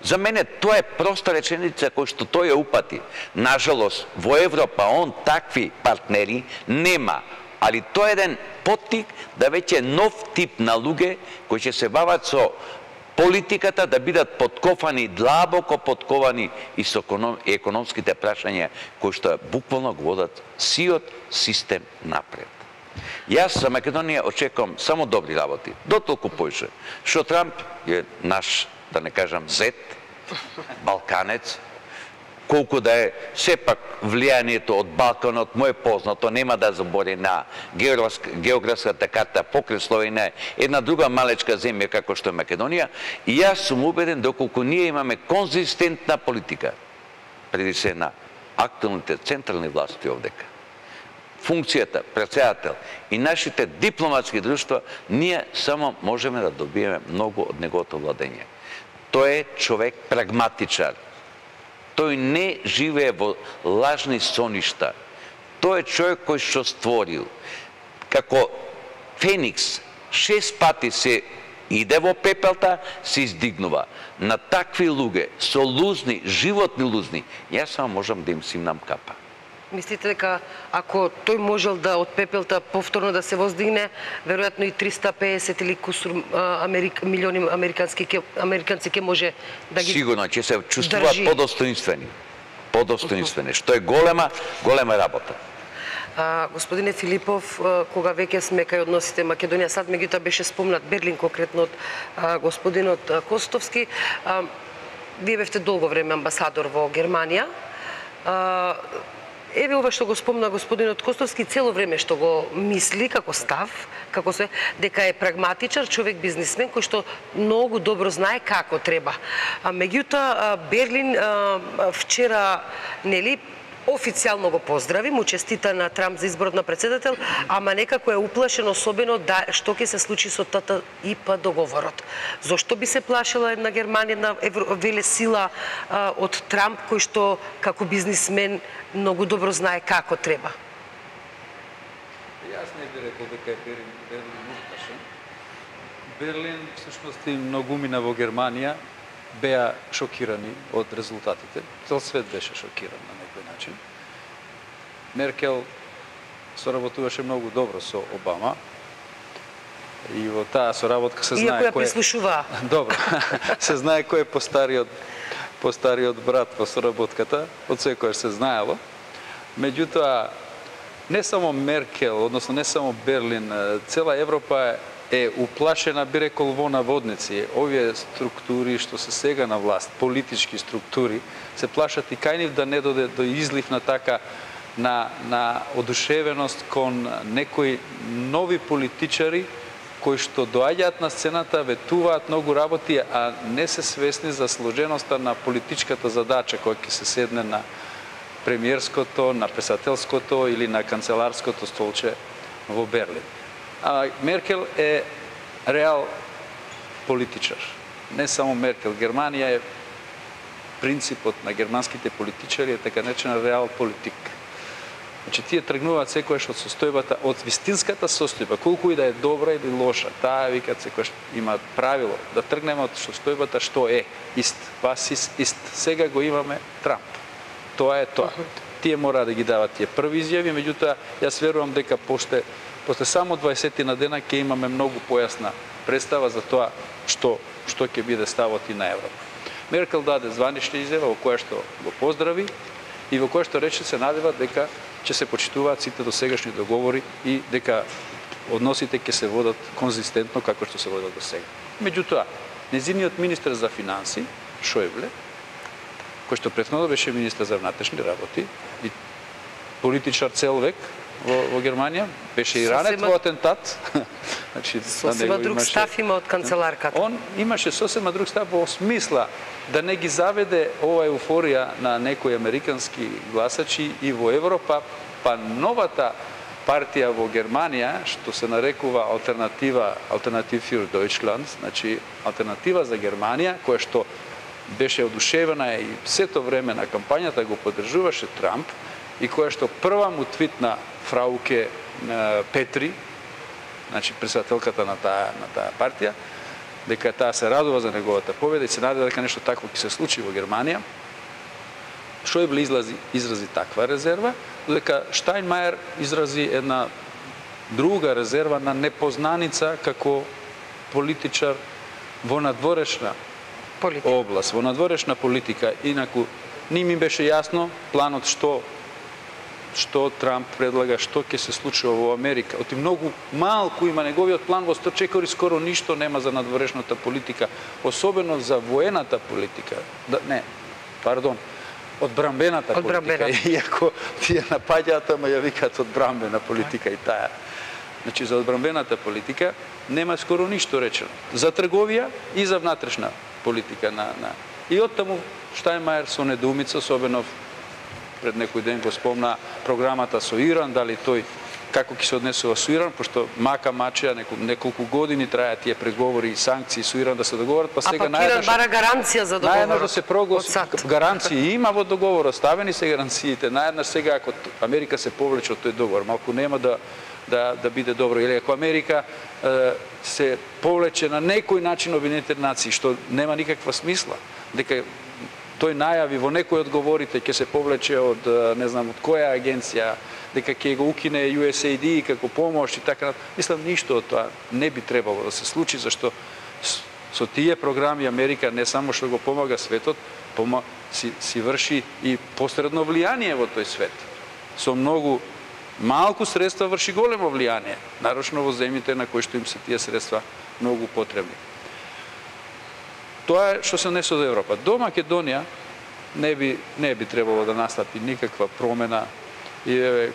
За мене тоа е проста реченица кој што тој ја упати. Нажалост, во Европа он такви партнери нема, али тоа е еден поттик да веќе нов тип на луѓе кои ќе се бават со политиката да бидат подкофани, длабоко подковани и со економските прашања кои што буквално го водат сиот систем напред. Јас за Македонија очекувам само добри работи, дотолку поише, што Трамп е наш, да не кажам, зет, балканец, колку да е сепак влијанието од Балканот му е познато, нема да забори на географската карта покрив Словенија, една друга малечка земја како што е Македонија, и јас сум убеден доколку ние имаме конзистентна политика преди се на актуалните централни власти овдека функцијата председател и нашите дипломатски друштва, ние само можеме да добиеме многу од негото владење. Тој е човек прагматичар. Тој не живее во лажни соништа. Тој е човек кој што створил. Како Феникс, шест пати се иде во пепелта, се издигнува. На такви луѓе, со лузни, животни лузни, јас само можам да им симнам капа. Мислите дека ако тој можел да од пепелта повторно да се воздигне, веројатно и 350 или кусур Америк, милиони американски ке, американци ќе може да ги Сигурно ќе се чувствуваат подостоинствени. Подостоинствени, што е голема, голема работа. А, господине Филипов, кога веќе сме кај односите Македонија, сад меѓутоа беше спомнат Берлин конкретно од а, господинот Костовски. А, вие бевте долго време амбасадор во Германија. А, еве ова што го спомна господинот Костовски цело време што го мисли како став, како се дека е прагматичар, човек бизнисмен кој што многу добро знае како треба. А меѓутоа Берлин а, вчера нели официјално го поздрави, му честита на Трамп за изборот на председател, ама некако е уплашен особено да што ќе се случи со тата ИПА договорот. Зошто би се плашила една Германија, една евро, веле сила а, од Трамп кој што како бизнисмен многу добро знае како треба? Јас не би рекол дека е Берлин, Берлин уплашен. Берлин всушност и многумина во Германија беа шокирани од резултатите. Цел свет беше шокиран на начин. Меркел соработуваше многу добро со Обама. И во таа соработка се знае Иако кој е... прислушуваа. Добро. се знае кој е постариот постариот брат во соработката, од секојаш се знаело. Меѓутоа, не само Меркел, односно не само Берлин, цела Европа е уплашена, би рекол, во наводници. Овие структури што се сега на власт, политички структури, се плашат и кај нив да не доде до излив на така на, на одушевеност кон некои нови политичари кои што доаѓаат на сцената, ветуваат многу работи, а не се свесни за сложеноста на политичката задача која ќе се седне на премиерското, на писателското или на канцеларското столче во Берлин. А Меркел е реал политичар. Не само Меркел. Германија е принципот на германските политичари е така наречена реал политик. Значи тие тргнуваат секојаш од состојбата, од вистинската состојба, колку и да е добра или лоша. Таа викат секојаш има правило да тргнеме од состојбата што е ист. Вас ист, ист. Сега го имаме Трамп. Тоа е тоа. Тие мора да ги дават тие први изјави, меѓутоа јас верувам дека после после само 20 на дена ќе имаме многу појасна представа за тоа што што ќе биде ставот и на Европа. Меркел даде званична изјава во која што го поздрави и во која што рече се надева дека ќе се почитуваат сите досегашни договори и дека односите ќе се водат конзистентно како што се водат до сега. Меѓутоа, незиниот министер за финанси, Шојбле, кој што претходно беше министр за внатрешни работи и политичар цел век, во, во Германија, беше и ранет во атентат. значи, сосема друг имаше, став има од канцеларката. Он имаше сосема друг став во смисла да не ги заведе ова еуфорија на некои американски гласачи и во Европа, па новата партија во Германија, што се нарекува алтернатива, Alternative für Deutschland, значи алтернатива за Германија, која што беше одушевена и сето време на кампањата го поддржуваше Трамп, и која што прва му твитна фрауке Петри, значи председателката на таа на таа партија, дека таа се радува за неговата победа и се надева дека нешто такво ќе се случи во Германија. Шојбле излази изрази таква резерва, додека Штајнмајер изрази една друга резерва на непознаница како политичар во надворешна политика. област, во надворешна политика. Инаку, ни ми беше јасно планот што што Трамп предлага, што ќе се случува во Америка. Оти многу малку има неговиот план во Стрчекори скоро ништо нема за надворешната политика, особено за воената политика. Да, не, пардон, одбрамбената од политика. Иако тие напаѓаат, ама ја викаат одбрамбена политика и таа. Значи, за одбрамбената политика нема скоро ништо речено. За трговија и за внатрешна политика на, на... И од таму Штајнмајер со недоумица, особено пред некој ден го спомна програмата со Иран, дали тој како ќе се однесува со Иран, пошто мака мачија неколку години траја тие преговори и санкции со Иран да се договорат, па сега најднаш бара гаранција за договорот. да се прогласи гаранции има во договорот, ставени се гаранциите. Најднаш сега ако Америка се повлече од тој договор, малку нема да да да биде добро или ако Америка е, се повлече на некој начин Обединетите нации што нема никаква смисла, дека тој најави во некој од говорите ќе се повлече од не знам од која агенција дека ќе го укине USAID како помош и така мислам ништо од тоа не би требало да се случи зашто со тие програми Америка не само што го помага светот, пома, си, си врши и посредно влијание во тој свет. Со многу малку средства врши големо влијание, нарочно во земјите на кои што им се тие средства многу потребни. Тоа е што се несе од Европа. До Македонија не би, не би требало да настапи никаква промена И еве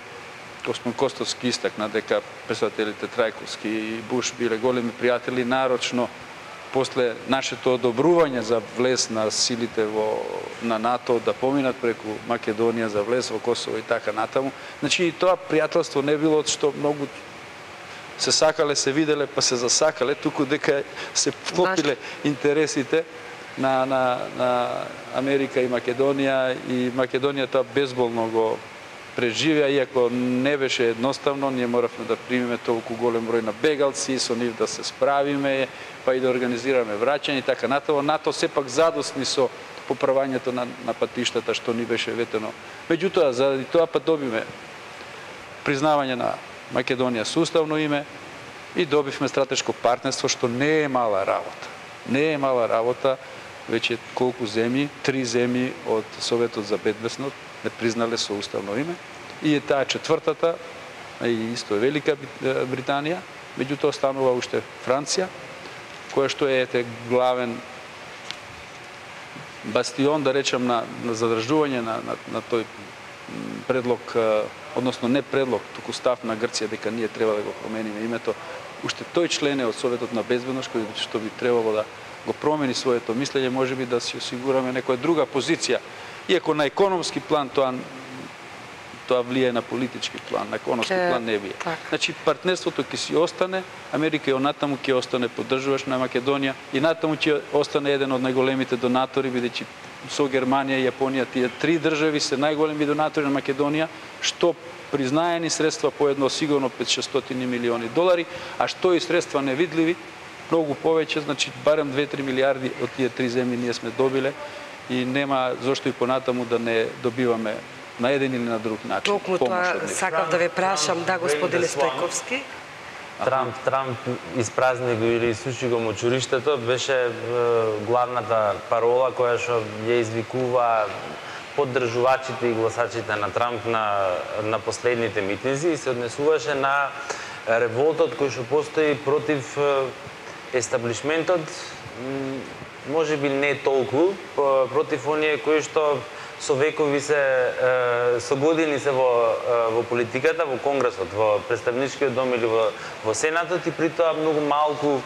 Осман Костовски истакна дека писателите Трајковски и Буш биле големи пријатели нарочно после нашето одобрување за влез на силите во на НАТО да поминат преку Македонија за влез во Косово и така натаму. Значи и тоа пријателство не било што многу се сакале, се виделе, па се засакале, туку дека се вклопиле интересите на, на, на Америка и Македонија и Македонија тоа безболно го преживеа, иако не беше едноставно, ние моравме да примиме толку голем број на бегалци, со нив да се справиме, па и да организираме враќање и така натаму. НАТО сепак задосни со поправањето на, на патиштата што ни беше ветено. Меѓутоа, заради тоа па добиме признавање на Македонија суставно име и добивме стратешко партнерство што не е мала работа. Не е мала работа, веќе колку земји, три земји од Советот за бедбесност не признале со уставно име. И е таа четвртата, и исто е Велика Британија, меѓутоа останува уште Франција, која што е ете главен бастион, да речем, на, на задржување на, на, на тој предлог, односно не предлог, туку став на Грција дека ние треба да го промениме името. Уште тој член е од Советот на безбедност кој што би требало да го промени своето мислење, може би да си осигураме некоја друга позиција. Иако на економски план тоа тоа влие на политички план, на економски план не вие. так. Значи партнерството ќе си остане, Америка и онатаму ќе остане поддржуваш на Македонија и натаму ќе остане еден од најголемите донатори бидејќи со Германија и Јапонија тие три држави се најголеми донатори на Македонија, што признаени средства по едно сигурно 5-600 милиони долари, а што и средства невидливи, многу повеќе, значи барем 2-3 милиарди од тие три земји ние сме добиле и нема зошто и понатаму да не добиваме на еден или на друг начин Токму тоа сакав да ве прашам, да, господине Стојковски. Трамп, Трамп испразни го или исуши го мочурището, беше главната парола која што ја извикува поддржувачите и гласачите на Трамп на, на последните митинзи и се однесуваше на револтот кој што постои против естаблишментот, може би не толку, против оние кои што со векови се со години се во во политиката, во Конгресот, во представничкиот дом или во во Сенатот и при тоа многу малку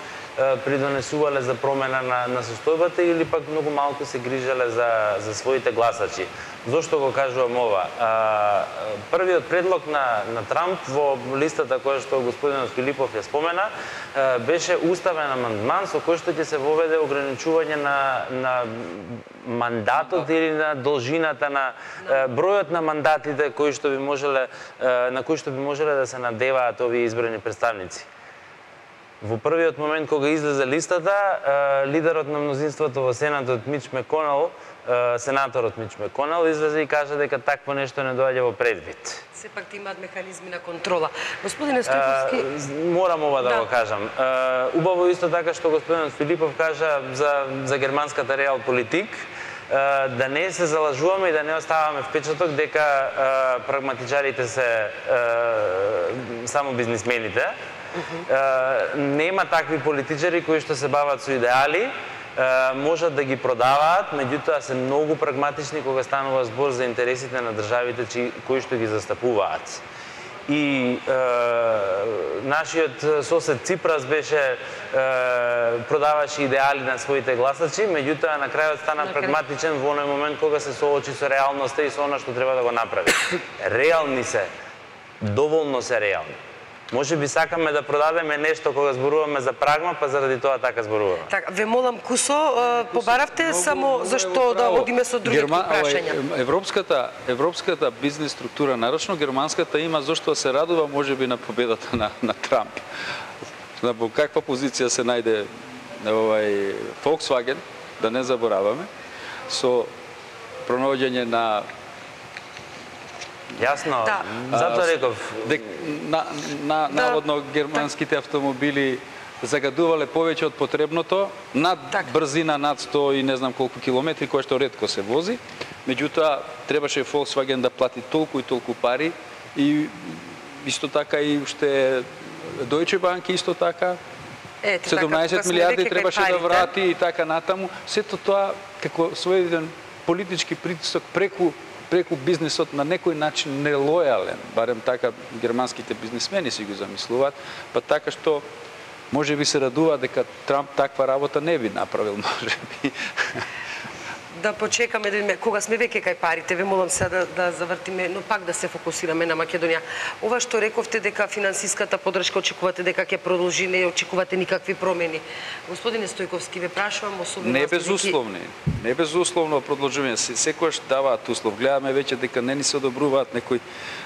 придонесувале за промена на, на состојбата или пак многу малку се грижале за, за своите гласачи. Зошто го кажувам ова? А, првиот предлог на, на Трамп во листата која што господинот Филипов ја спомена, а, беше уставен амандман со кој што ќе се воведе ограничување на, на мандатот или на должината на а, бројот на мандатите кои што би можеле а, на кои што би можеле да се надеваат овие избрани представници. Во првиот момент кога излезе листата, лидерот на мнозинството во Сенатот Мич Меконел, е, сенаторот Мич Меконел излезе и кажа дека такво нешто не доаѓа во предвид. Сепак ти имаат механизми на контрола. Господине Стојковски, морам ова да, Да. го кажам. Убаво исто така што господинот Филипов кажа за, за германската реал политик, да не се залажуваме и да не оставаме впечаток дека прагматичарите се само бизнисмените. Е, нема такви политичари кои што се бават со идеали, можат да ги продаваат, меѓутоа се многу прагматични кога станува збор за интересите на државите чи, кои што ги застапуваат. И е, нашиот сосед Ципрас беше е, продаваше идеали на своите гласачи, меѓутоа на крајот стана На прагматичен во оној момент кога се соочи со реалноста и со она што треба да го направи. Реални се, доволно се реални. Може би сакаме да продадеме нешто кога зборуваме за прагма, па заради тоа така зборуваме. така, ве молам Кусо, побаравте само зашто да одиме со другите Герма- прашања. Европската европската бизнес структура, нарочно германската има зошто да се радува можеби на победата на на Трамп. На во каква позиција се најде овај Volkswagen, да не забораваме, со пронаоѓање на Јасно, Да. затоа реков, дек, на, на, Да. наводно германските автомобили загадувале повеќе од потребното, над Така. брзина над 100 и не знам колку километри, која што ретко се вози. Меѓутоа, требаше Volkswagen да плати толку и толку пари и исто така и уште Deutsche Bank исто така Ете, така, 17 кога сме милиарди требаше да врати и така натаму. Сето тоа како својден политички притисок преку преку бизнисот на некој начин нелојален, барем така германските бизнисмени си го замислуваат, па така што може би се радува дека Трамп таква работа не би направил, може би да почекаме да видиме кога сме веќе кај парите, ве молам се да, да завртиме, но пак да се фокусираме на Македонија. Ова што рековте дека финансиската подршка очекувате дека ќе продолжи, не очекувате никакви промени. Господине Стојковски, ве прашувам особено Не безусловни, не безусловно продолжување. Се- Секогаш даваат услов. Гледаме веќе дека не ни се одобруваат некои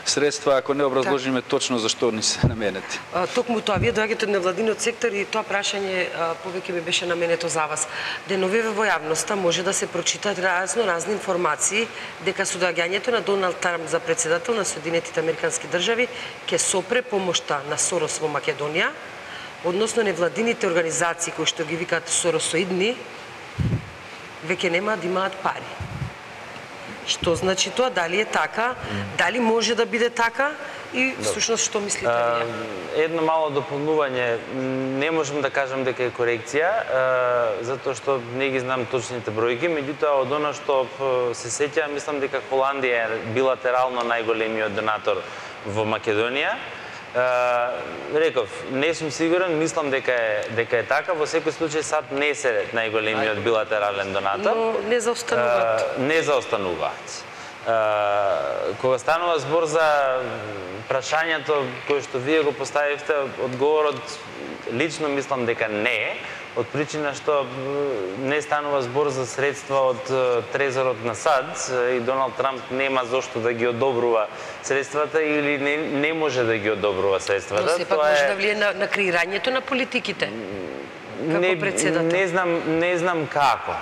средства ако не образложиме точно зашто ни се наменети. А, Токму тоа, вие доаѓате од невладиниот сектор и тоа прашање повеќе ми беше наменето за вас. Деновиве во јавноста може да се прочитаат разно разни информации дека со доаѓањето на Доналд Трамп за председател на Соединетите Американски држави ќе сопре помошта на Сорос во Македонија, односно невладините организации кои што ги викаат соросоидни, веќе нема да имаат пари. Што значи тоа? Дали е така? Дали може да биде така? И всушност што мислите А, вие? едно мало дополнување, не можам да кажам дека е корекција, а, затоа што не ги знам точните бројки, меѓутоа од она што се сеќавам, мислам дека Холандија е билатерално најголемиот донатор во Македонија. А, реков, не сум сигурен, мислам дека е дека е така, во секој случај САД не се најголемиот билатерален донатор. Но не заостануваат. А, не заостануваат. А, кога станува збор за прашањето кое што вие го поставивте, одговорот лично мислам дека не е, од причина што не станува збор за средства од е, трезорот на САД е, и Доналд Трамп нема зошто да ги одобрува средствата или не, не може да ги одобрува средствата. Но сепак може да влие на, на креирањето на политиките. како не, председател. Не знам, не знам како.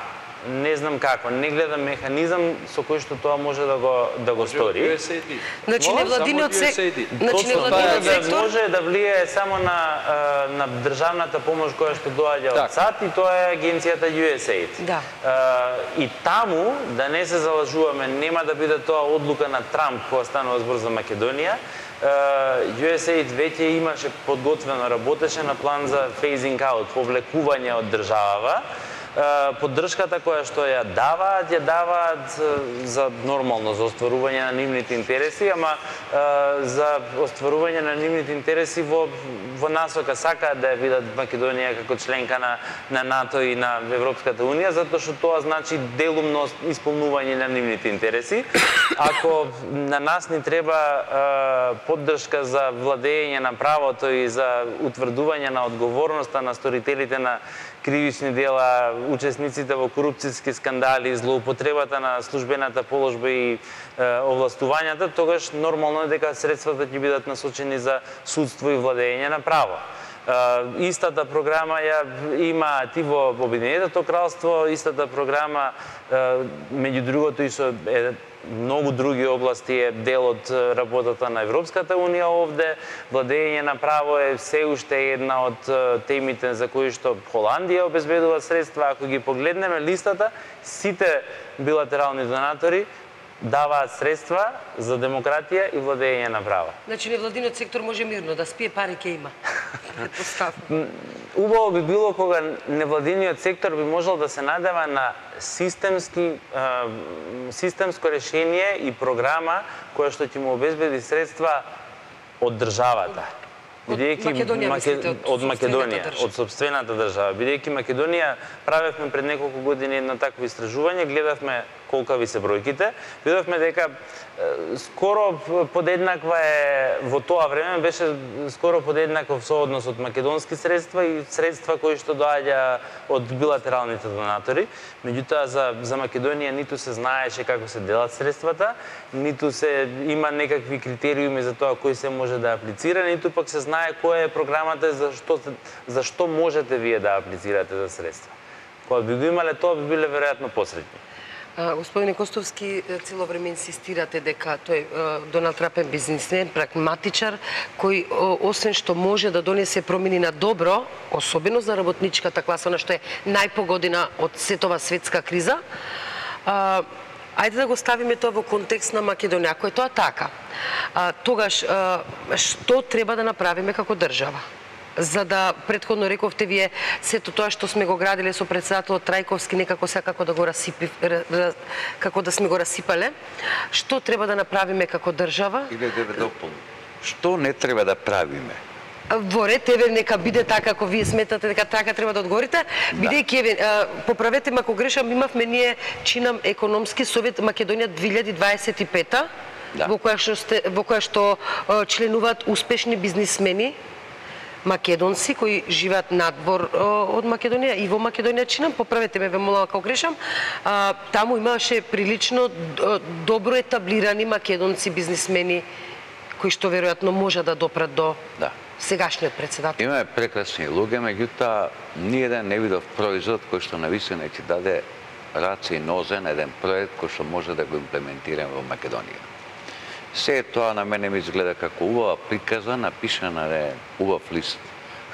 Не знам како. Не гледам механизам со кој што тоа може да го да го стори. Значи невладиниот. USAID. Значи Точно тоа е невладиниот да сектор може да влие само на на државната помош која што доаѓа од Така. САД и тоа е агенцијата USAID. Да. А, и таму да не се залажуваме, нема да биде тоа одлука на Трамп кога станува збор за Македонија. Uh, USAID веќе имаше подготвено, работеше на план за phasing out, повлекување од државава. Поддршката која што ја даваат, ја даваат за нормално за остварување на нивните интереси, ама за остварување на нивните интереси во во насока сакаат да ја видат Македонија како членка на на НАТО и на Европската унија затоа што тоа значи делумно исполнување на нивните интереси. Ако на нас ни треба поддршка за владење на правото и за утврдување на одговорноста на сторителите на кривични дела, учесниците во корупцијски скандали, злоупотребата на службената положба и е, овластувањата, тогаш нормално е дека средствата ќе бидат насочени за судство и владење на право. Uh, истата програма ја има и во Обединетото кралство, истата програма uh, меѓу другото и со е, многу други области е дел од работата на Европската унија овде. Владење на право е се уште една од темите за кои што Холандија обезбедува средства. Ако ги погледнеме листата, сите билатерални донатори даваат средства за демократија и владење на право. Значи невладиниот сектор може мирно да спие, пари ќе има. Убаво би било кога невладиниот сектор би можел да се надева на системски системско решение и програма која што ќе му обезбеди средства од државата. Од Македонија, мислите, од Македонија, од собствената држава. Бидејќи Македонија правевме пред неколку години едно такво истражување, гледавме колкави се бројките, видовме дека е, скоро подеднаква е во тоа време беше скоро подеднаков сооднос од македонски средства и средства кои што доаѓа од билатералните донатори. Меѓутоа за за Македонија ниту се знаеше како се делат средствата, ниту се има некакви критериуми за тоа кој се може да аплицира, ниту пак се знае која е програмата за што за што можете вие да аплицирате за средства. Кога би го имале тоа би биле веројатно посредни. Господине Костовски, цело време инсистирате дека тој Доналд Трамп е бизнисмен, прагматичар, кој освен што може да донесе промени на добро, особено за работничката класа, она што е најпогодина од сетова светска криза, а, Ајде да го ставиме тоа во контекст на Македонија. Ако е тоа така, тогаш што треба да направиме како држава? За да предходно рековте вие сето тоа што сме го градиле со председателот Трајковски некако секако да го расипи р- како да сме го расипале. Што треба да направиме како држава? Или да ве дополнам. Што не треба да правиме? Во ред, еве нека биде така како вие сметате дека така треба да одговорите, бидејќи еве поправете ме ако грешам, имавме ние чинам економски совет Македонија 2025 Да. во која што во која што членуваат успешни бизнисмени македонци кои живеат надвор од Македонија и во Македонија чинам, поправете ме ве молам ако грешам, а, таму имаше прилично добро етаблирани македонци бизнисмени кои што веројатно може да допрат до Да. сегашниот председател. Имаме прекрасни луѓе, меѓутоа ниеден не видов производ кој што навистина ќе даде раце и нозе на еден проект кој што може да го имплементираме во Македонија. Се тоа на мене ми изгледа како убава приказа, напишана е убав лист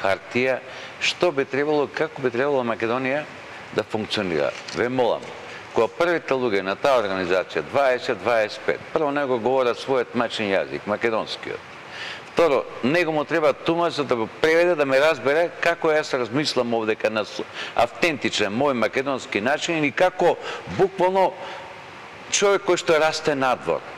хартија, што би требало, како би требало Македонија да функционира. Ве молам, кога првите луѓе на таа организација 20-25, прво него говорат својот мачен јазик, македонскиот. Второ, него му треба тума за да го преведе да ме разбере како јас размислам овде на автентичен мој македонски начин и како буквално човек кој што расте надвор.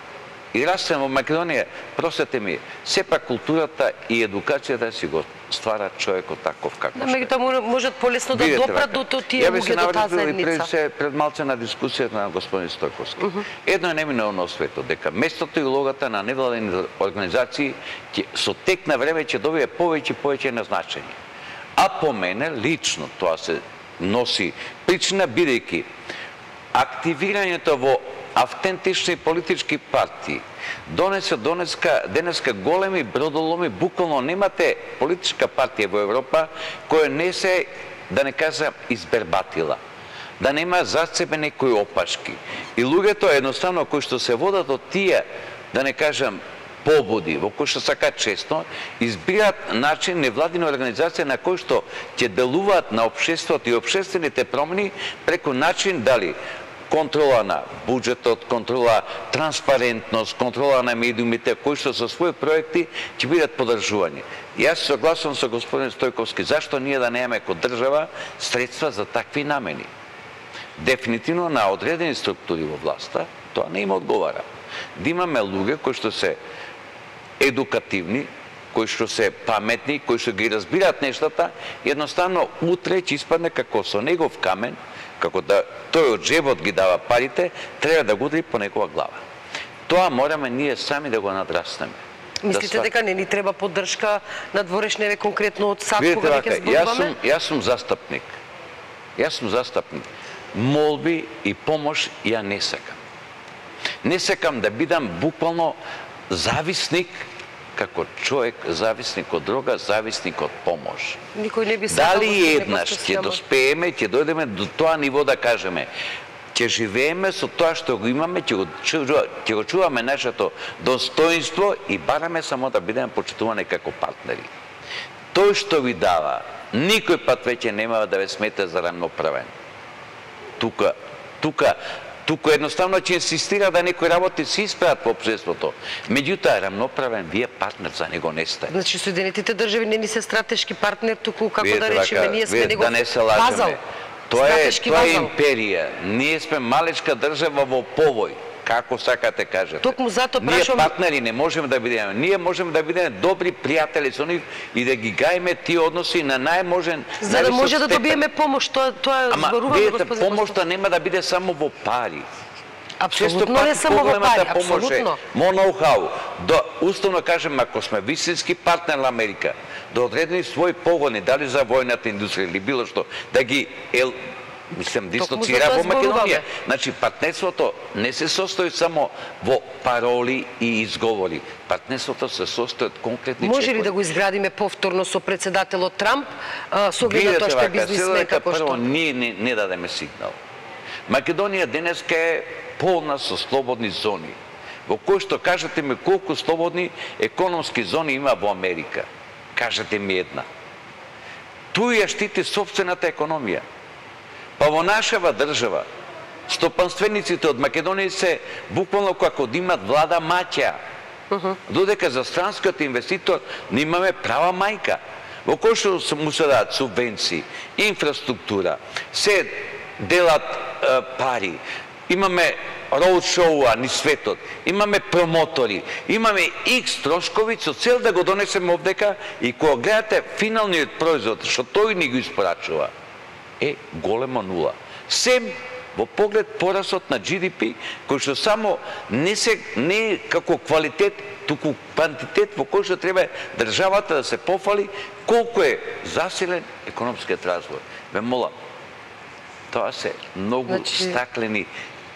И расте во Македонија, простете ми, сепак културата и едукацијата си го ствара човекот таков како Да, што е. меѓутоа можат полесно да допрат вака. до тие луѓе до таа заедница. се, пред малце на дискусијата на господин Стојковски. Едно е неминовно во светот, дека местото и улогата на невладени организации со тек на време ќе добие повеќе и повеќе назначени. А по мене, лично, тоа се носи причина, бидејќи активирањето во автентични политички партии донесе донеска, денеска големи бродоломи, буквално немате политичка партија во Европа која не се, да не кажам, избербатила да нема зад себе некои опашки. И луѓето едноставно кои што се водат од тие, да не кажам, побуди, во кои што сака честно, избираат начин невладина организација на кој што ќе делуваат на општеството и општествените промени преку начин дали контрола на буџетот, контрола транспарентност, контрола на медиумите, кои што со своји проекти ќе бидат подржувани. Јас согласувам со господин Стојковски, зашто ние да немаме како држава средства за такви намени? Дефинитивно на одредени структури во власта, тоа не им одговара. Да имаме луѓе кои што се едукативни, кои што се паметни, кои што ги разбираат нештата, едноставно утре ќе испадне како со негов камен, како да тој од джебот ги дава парите, треба да го удри по негова глава. Тоа мораме ние сами да го надраснеме. Мислите да дека не ни треба поддршка на дворешневе конкретно од САД Видите кога вака, веќе јас сум, јас сум застапник. Јас сум застапник. Молби и помош ја не сакам. Не сакам да бидам буквално зависник како човек зависник од дрога, зависник од помош. Никој не би Дали во еднаш ќе доспееме, ќе дојдеме до тоа ниво да кажеме ќе живееме со тоа што го имаме, ќе го, ќе го чуваме нашето достоинство и бараме само да бидеме почитувани како партнери. Тој што ви дава, никој пат веќе нема да ве смете за рамноправен. Тука, тука, тука едноставно ќе инсистира да некои работи се исправат во општеството. Меѓутоа, рамноправен, вие партнер за него не сте. Значи Соединетите држави не ни се стратешки партнер, туку како Видите да речеме, ние сме негов да не се вазал. лажеме. Тоа е, тоа е империја. Ние сме малечка држава во повој. Како сакате кажете. Токму затоа Ние прашувам- партнери не можеме да бидеме. Ние можеме да бидеме добри пријатели со нив и да ги гајме тие односи на најможен За да може да степен. добиеме помош, тоа тоа Ама, зборуваме видите, господин помошта нема да биде само во пари. Апсолутно не само во пари, апсолутно. Мо ноу-хау. Да, условно кажем, ако сме вистински партнер на Америка, да одредени своји погони, дали за војната индустрија или било што, да ги ел, мислам, дислоцира во Македонија. Значи, партнерството не се состои само во пароли и изговори. Партнерството се состои од конкретни Може ли да го изградиме повторно со председателот Трамп, со оглед на Видете тоа што бизнисмен како прво што? ние не, не дадеме сигнал. Македонија денеска е полна со слободни зони. Во кој што кажете ми колку слободни економски зони има во Америка. Кажете ми една. Туј ја штити собствената економија. Па во нашава држава, стопанствениците од Македонија се буквално како да имат влада маќа. Додека за странскиот инвеститор не имаме права мајка. во кој што се- му се дадат субвенции, инфраструктура, се делат е, пари, имаме роуд шоуа ни светот, имаме промотори, имаме X трошкови со цел да го донесеме овдека и кога гледате финалниот производ, што тој ни го испорачува, е голема нула. Сем во поглед порасот на GDP, кој што само не се не како квалитет, туку квантитет во кој што треба државата да се пофали колку е засилен економскиот развој. Ве молам, тоа се многу Значи- стаклени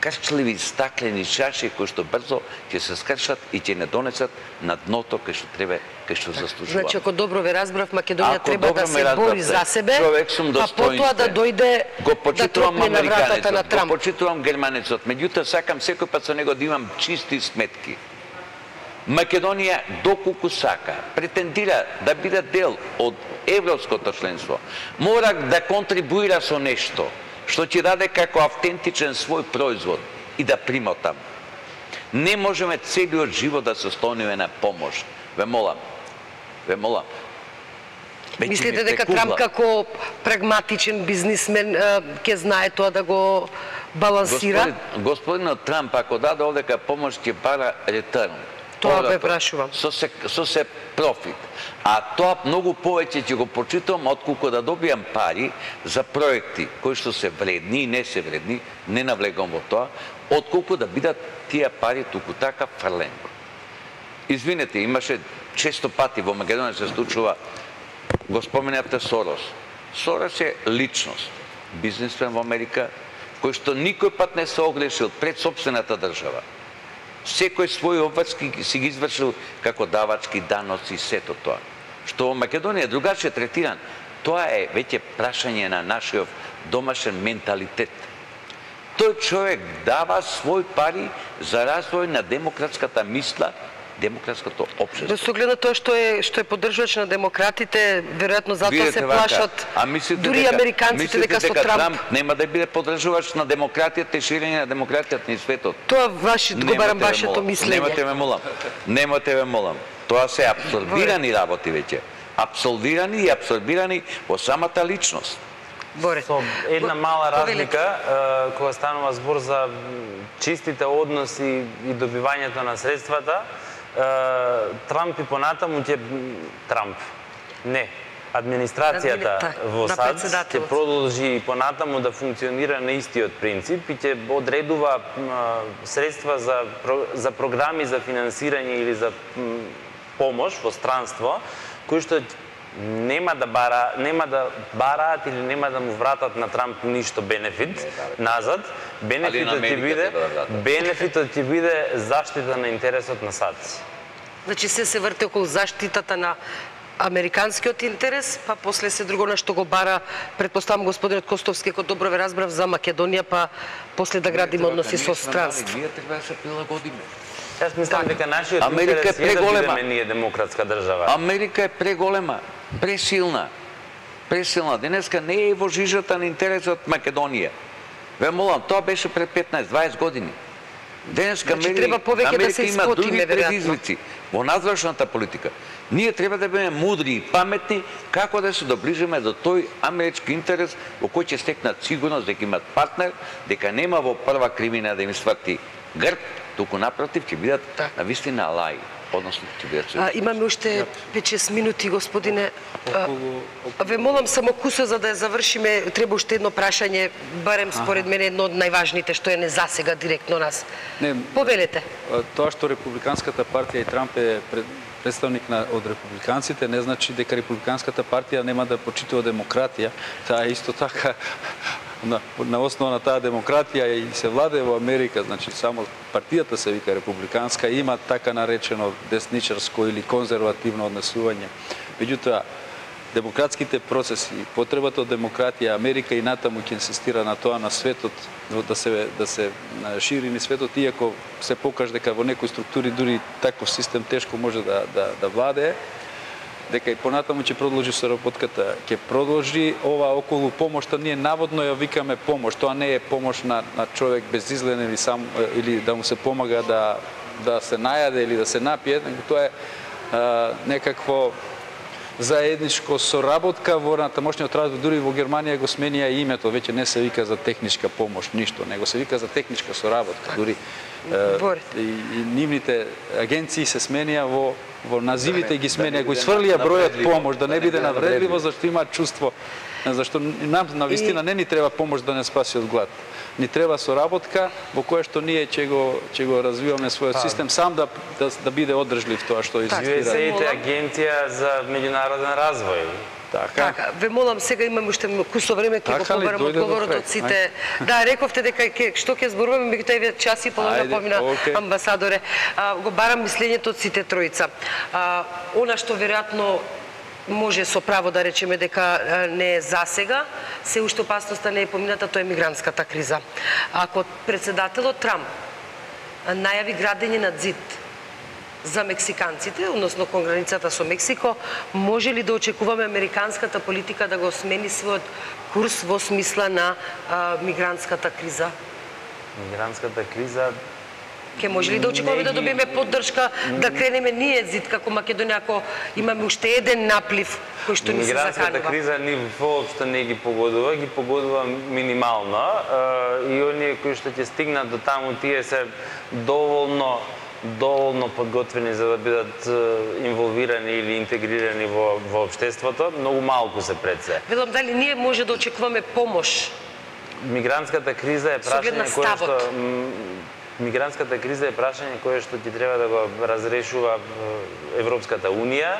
крчливи стаклени чаши кои што брзо ќе се скршат и ќе не донесат на дното кај што треба, кај што заслужува. Значи, ако добро ве разбрав, Македонија Ако треба да се бори за себе, човек сум па потоа да дојде го да тропне на вратата на американецот, го Трамп. почитувам германецот, меѓутоа сакам секој пат со него да имам чисти сметки. Македонија доколку сака, претендира да биде дел од европското членство, мора да контрибуира со нешто што ќе даде како автентичен свој производ и да прима таму. Не можеме целиот живот да се ослониме на помош. Ве молам. Ве молам. Веќе Мислите ми дека. Трамп како прагматичен бизнисмен ќе знае тоа да го балансира? Господин, господинот Трамп, ако даде овдека помош, ќе бара ретерн. Тоа бе прашувам. Со се, со се профит. А тоа многу повеќе ќе го почитувам отколку да добијам пари за проекти кои што се вредни и не се вредни, не навлегам во тоа, отколку да бидат тие пари туку така фрлен. Извинете, имаше често пати во Македонија се случува го споменавте Сорос. Сорос е личност, бизнисмен во Америка, кој што никој пат не се огрешил пред собствената држава. Секој свој обврски си ги извршил како давачки, даноци, сето тоа. Што во Македонија другаче третиран, тоа е веќе прашање на нашиот домашен менталитет. Тој човек дава свој пари за развој на демократската мисла, демократското општество. Без оглед на тоа што е што е поддржувач на демократите, веројатно затоа се плашат а мислите дури дека, американците мислите дека со Трамп. нема да биде подржувач на демократијата и ширење на демократијата ни светот. Тоа ваши го барам вашето мислење. Немате ме молам. Немате ве молам. Тоа се абсорбирани работи веќе. Абсолвирани и абсорбирани во самата личност. Боре. Со една мала разлика, кога станува збор за чистите односи и добивањето на средствата, Трамп и понатаму ќе Трамп. Не. Администрацијата Админи- та, во САД ќе продолжи и понатаму да функционира на истиот принцип и ќе одредува средства за, за програми за финансирање или за помош во странство, кои што нема да бара, нема да бараат или нема да му вратат на Трамп ништо бенефит назад. Бенефитот ќе биде да бенефитот ќе биде заштита на интересот на САД. Значи се се врти околу заштитата на американскиот интерес, па после се друго на што го бара, предпоставам господинот Костовски, кој добро ве разбрав за Македонија, па после да градиме односи со странство. Ние треба да се прилагодиме. Јас мислам дека нашиот Америка е да преголема. бидеме ние демократска држава. Америка е преголема, пресилна. Пресилна. Денеска не е во жижата на интересот Македонија. Ве молам, тоа беше пред 15-20 години. Денеска Значи, Америка, треба повеќе да се има други предизвици во надвршната политика. Ние треба да бидеме мудри и паметни како да се доближиме до тој амерички интерес во кој ќе стекнат сигурност дека имат партнер, дека нема во прва кримина да им сврти грб, туку напротив ќе бидат Така. на вистина лаи, односно ќе бидат А, имаме уште 5-6 минути, господине. А, Околу- Ве молам само кусо за да ја завршиме, треба уште едно прашање, барем според мене едно од најважните што е не засега директно нас. Не, Повелете. Тоа што Републиканската партија и Трамп е пред- представник на, од републиканците не значи дека републиканската партија нема да почитува демократија. Таа е исто така на, на основа на таа демократија и се владе во Америка, значи само партијата се вика републиканска има така наречено десничарско или конзервативно однесување. Меѓутоа, демократските процеси, потребата од демократија, Америка и натаму ќе инсистира на тоа на светот да се да се шири ни светот иако се покаже дека во некои структури дури таков систем тешко може да да да владее дека и понатаму ќе продолжи соработката, ќе продолжи ова околу помошта, ние наводно ја викаме помош, тоа не е помош на, на човек безизлен или сам е, или да му се помага да да се најаде или да се напие, него тоа е а, некакво заедничко соработка во натамошниот развој, дури во Германија го сменија името, веќе не се вика за техничка помош, ништо, него се вика за техничка соработка. Дури Борите. и, и нивните агенции се сменија во во називите ги да сменија, не го сврлија бројот помош, да да не не биде навредливо, зашто има чувство зашто нам на вистина не ни треба помош да не спаси од глад. Ни треба соработка во која што ние ќе го ќе го развиваме својот систем сам да, да да биде одржлив тоа што Така, изистира. се- USAID е агенција за меѓународен развој. Така. Така, ве молам сега имаме уште кусо време ќе го Така побарам одговорот од сите. Да, рековте дека ќе што ќе зборуваме, меѓутоа еве час и половина помина окей. амбасадоре. А, го барам мислењето од сите тројца. А, она што веројатно може со право да речеме дека не е засега, се уште опасноста не е помината, тоа е мигрантската криза. Ако председателот Трамп најави градење на зид за мексиканците, односно кон границата со Мексико, може ли да очекуваме американската политика да го смени својот курс во смисла на а, мигрантската криза? Мигрантската криза Ке може ли да очекуваме да добиеме поддршка да кренеме ние зид како Македонија ако имаме уште еден наплив кој што ни се Мигрантската заканува? криза ни воопшто не ги погодува, ги погодува минимално и оние кои што ќе стигнат до таму тие се доволно доволно подготвени за да бидат инволвирани или интегрирани во во општеството, многу малку се пред се. Велам дали ние може да очекуваме помош Мигрантската криза е прашање кое што мигрантската криза е прашање кое што ќе треба да го разрешува Европската унија.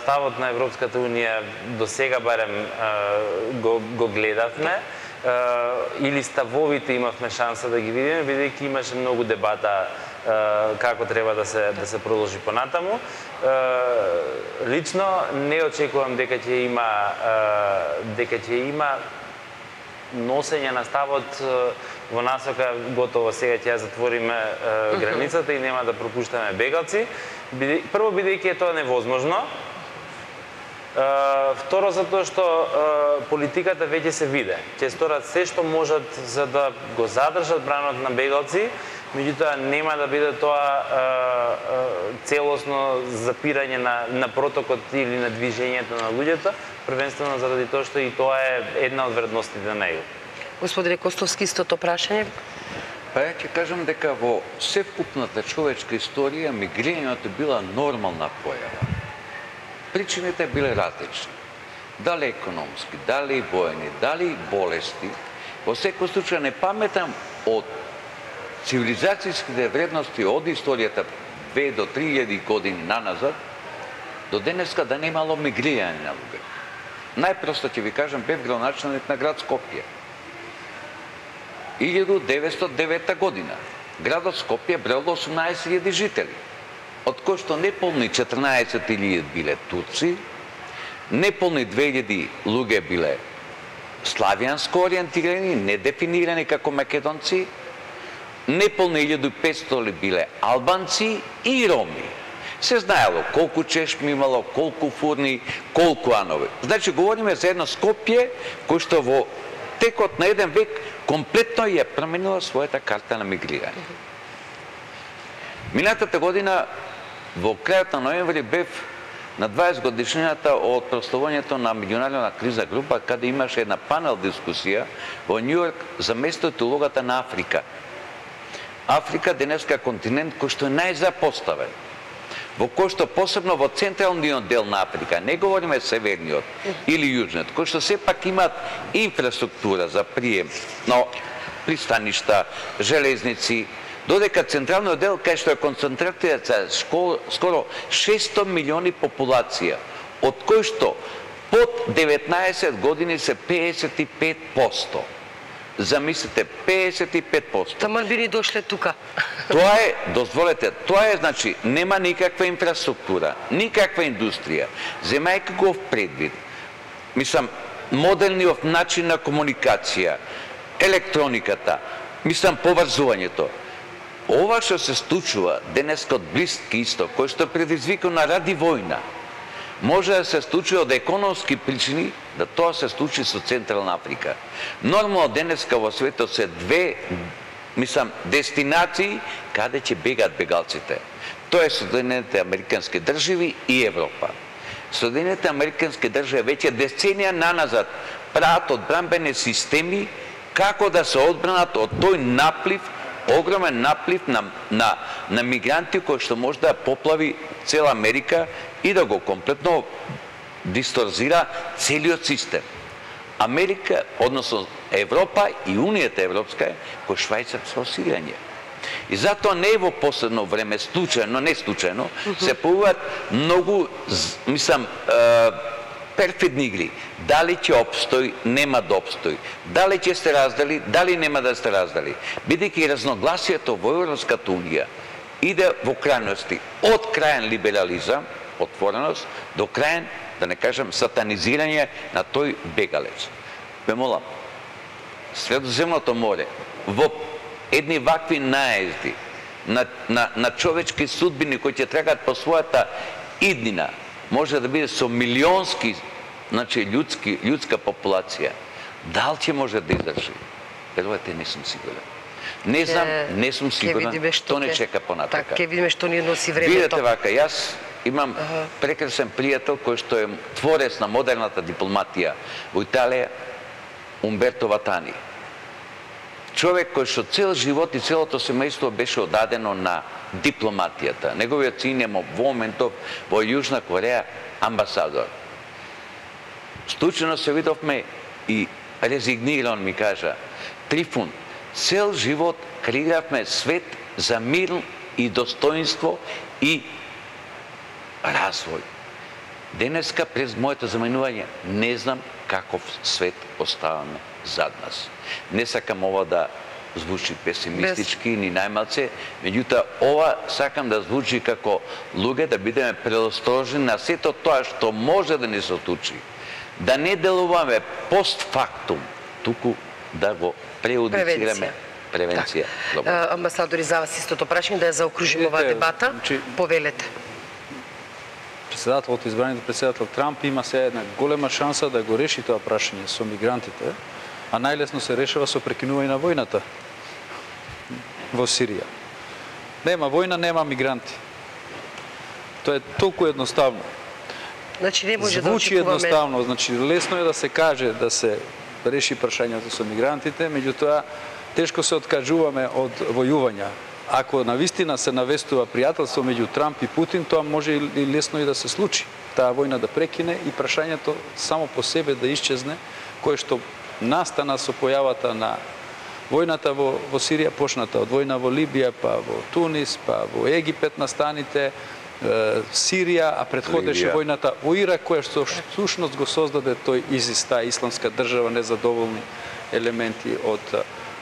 Ставот на Европската унија до сега барем го, го гледавме или ставовите имавме шанса да ги видиме бидејќи имаше многу дебата како треба да се да се продолжи понатаму. Лично не очекувам дека ќе има дека ќе има носење на ставот во насока готово сега ќе ја затвориме границата и нема да пропуштаме бегалци. Прво бидејќи е тоа невозможно. Второ затоа што политиката веќе се виде. Ќе сторат се што можат за да го задржат бранот на бегалци, меѓутоа нема да биде тоа е, е, целосно запирање на, на протокот или на движењето на луѓето, првенствено заради тоа што и тоа е една од вредностите на него. Господине Костовски, истото прашање? Па ја ќе кажам дека во севкупната човечка историја мигрирањето била нормална појава. Причините биле различни. Дали економски, дали воени, дали болести. Во секој случај не паметам од цивилизацијските вредности од историјата 2 до 3000 години наназад, до денеска да немало мигријање на луѓе. Најпросто ќе ви кажам, бев градоначалник на град Скопје. 1909 година. Градот Скопје брело 18.000 жители, од кои што неполни 14.000 биле турци, неполни 2000 луѓе биле славјанско ориентирани, недефинирани како македонци, неполни 1500 ли биле албанци и роми. Се знаело колку чешми имало, колку фурни, колку анови. Значи, говориме за едно Скопје, кој што во текот на еден век комплетно ја променила својата карта на мигрирање. Минатата година, во крајот на ноември, бев на 20 годишнината од прославувањето на меѓународна криза група, каде имаше една панел дискусија во Њујорк за местото и улогата на Африка. Африка денеска континент кој што е најзапоставен во кој што посебно во централниот дел на Африка, не говориме северниот или јужниот, кој што сепак имаат инфраструктура за прием, но пристаништа, железници, додека централниот дел кај што е концентрација скоро 600 милиони популација, од кој што под 19 години се 55%. Замислите, 55%. Таман би ни дошле тука. Тоа е, дозволете, тоа е, значи, нема никаква инфраструктура, никаква индустрија. Земајќи го предвид, мислам, модерниот начин на комуникација, електрониката, мислам, поврзувањето. Ова што се случува денеска од Блиски исток, кој што е предизвикано ради војна, може да се случи од економски причини, да тоа се случи со Централна Африка. Нормално денеска во светот се две, мислам, дестинации каде ќе бегат бегалците. Тоа е Соединените Американски држави и Европа. Соединените Американски држави веќе деценија наназад прават одбранбени системи како да се одбранат од тој наплив, огромен наплив на, на, на мигранти кои што може да поплави цела Америка и да го комплетно дисторзира целиот систем. Америка, односно Европа и Унијата Европска кој швајцарско осилјање. И затоа не е во последно време случајно, не случајно, се појавуваат многу, мислам, перфидни игри. Дали ќе обстои, нема да обстои. Дали ќе сте раздали, дали нема да сте раздали. Бидејќи разногласието во Европската Унија иде во крајности од крајен либерализам, отвореност, до крајен, да не кажам, сатанизирање на тој бегалец. Ме молам, Средоземното море, во едни вакви наезди на, на, на човечки судбини кои ќе трагат по својата иднина, може да биде со милионски, значи ljudски, ljudска популација. Дал ќе може да издржи? Верувате, не сум сигурен. Не знам, не сум сигурен, што не чека понатака. Так, ќе видиме што ни носи времето. Видете вака, јас имам прекрасен пријател кој што е творец на модерната дипломатија во Италија, Умберто Ватани човек кој што цел живот и целото семејство беше одадено на дипломатијата. Неговиот син е во моментов во Јужна Кореја амбасадор. Случайно се видовме и резигниран ми кажа, Трифун, цел живот креиравме свет за мир и достоинство и развој. Денеска, през моето заменување, не знам каков свет оставаме зад нас. Не сакам ова да звучи песимистички Без... ни најмалце, меѓутоа ова сакам да звучи како луѓе да бидеме предосторожни на сето тоа што може да ни се отучи. Да не делуваме постфактум, туку да го преудицираме превенција. Так. Амбасадори за вас истото прашање да ја заокружиме оваа дебата. Чи... Повелете. Председателот избраниот председател Трамп има се една голема шанса да го реши тоа прашање со мигрантите а најлесно се решава со прекинување на војната во Сирија. Нема војна, нема мигранти. Тоа е толку едноставно. Значи не може да Звучи да едноставно, значи лесно е да се каже да се реши прашањето со мигрантите, меѓутоа тешко се откажуваме од војувања. Ако на вистина се навестува пријателство меѓу Трамп и Путин, тоа може и лесно и да се случи. Таа војна да прекине и прашањето само по себе да исчезне, кое што настана со појавата на војната во, во Сирија, почната од војна во Либија, па во Тунис, па во Египет настаните, е, Сирија, а предходеше Ливија. војната во Ирак, која што сушност го создаде тој ИЗИС, таа исламска држава, незадоволни елементи од...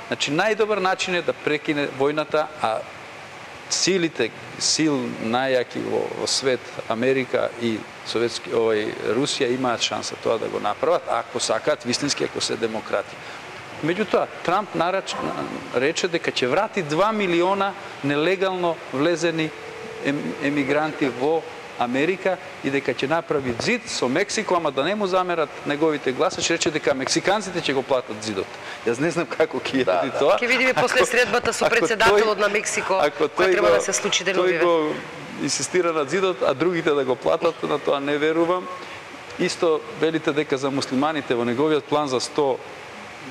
Значи, најдобар начин е да прекине војната, а силите, сил најаки во, во свет, Америка и Советски, овој, Русија имаат шанса тоа да го направат, ако сакаат вистински, ако се демократи. Меѓутоа, Трамп нарач, рече дека ќе врати 2 милиона нелегално влезени емигранти во Америка и дека ќе направи зид со Мексико, ама да не му замерат неговите гласа, ќе рече дека мексиканците ќе го платат зидот. Јас не знам како ќе да, да. тоа. Ќе видиме после средбата со председателот на Мексико, која треба да се случи деновиве. Тој го инсистира на зидот, а другите да го платат, на тоа не верувам. Исто велите дека за муслиманите во неговиот план за 100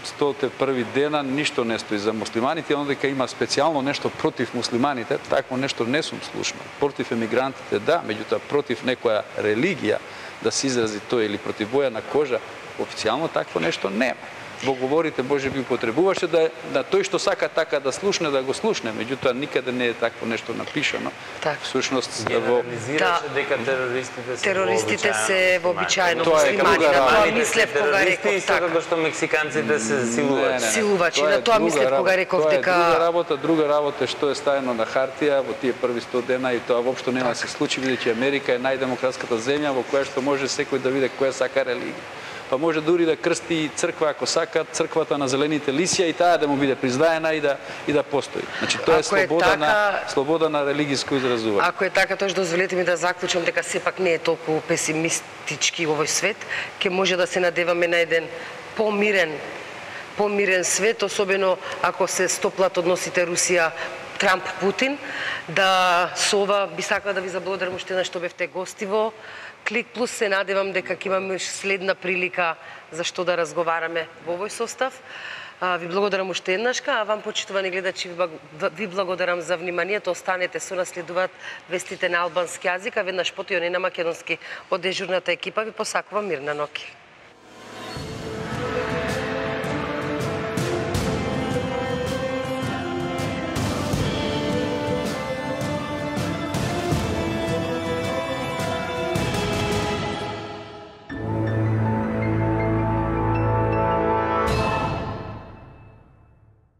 стоте први дена ништо не стои за муслиманите, оно дека има специјално нешто против муслиманите, такво нешто не сум слушнал. Против емигрантите да, меѓутоа против некоја религија да се изрази тој или против боја на кожа, официјално такво нешто нема во говорите може би употребуваше да, да тој што сака така да слушне, да го слушне, меѓутоа никаде не е такво нешто напишано. Так. Всушност во да. дека терористите се терористите се вообичаено тоа е друга Тоа мислев кога реков така. како што мексиканците се силувачи. Силувачи, на тоа мислев кога реков дека друга работа, друга работа е што е ставено на хартија во тие први 100 дена и тоа воопшто нема да се случи бидејќи Америка е најдемократската земја во која што може секој да види која сака религија па може дури да крсти црква ако сака, црквата на зелените лисија и таа да му биде признаена и да и да постои. Значи тоа е слобода е така, на слобода на религиско изразување. Ако е така, тоа дозволете ми да заклучам дека сепак не е толку песимистички овој свет, ќе може да се надеваме на еден помирен помирен свет, особено ако се стоплат односите Русија Трамп Путин, да со ова би сакала да ви заблагодарам уште еднаш што бевте гости во Клик Плюс. Се надевам дека ќе имаме следна прилика за што да разговараме во овој состав. А, ви благодарам уште еднашка, а вам почитувани гледачи ви ви благодарам за вниманието. Останете со нас следуваат вестите на албански јазик, а веднаш потоа и на македонски од дежурната екипа ви посакувам мирна ноќ.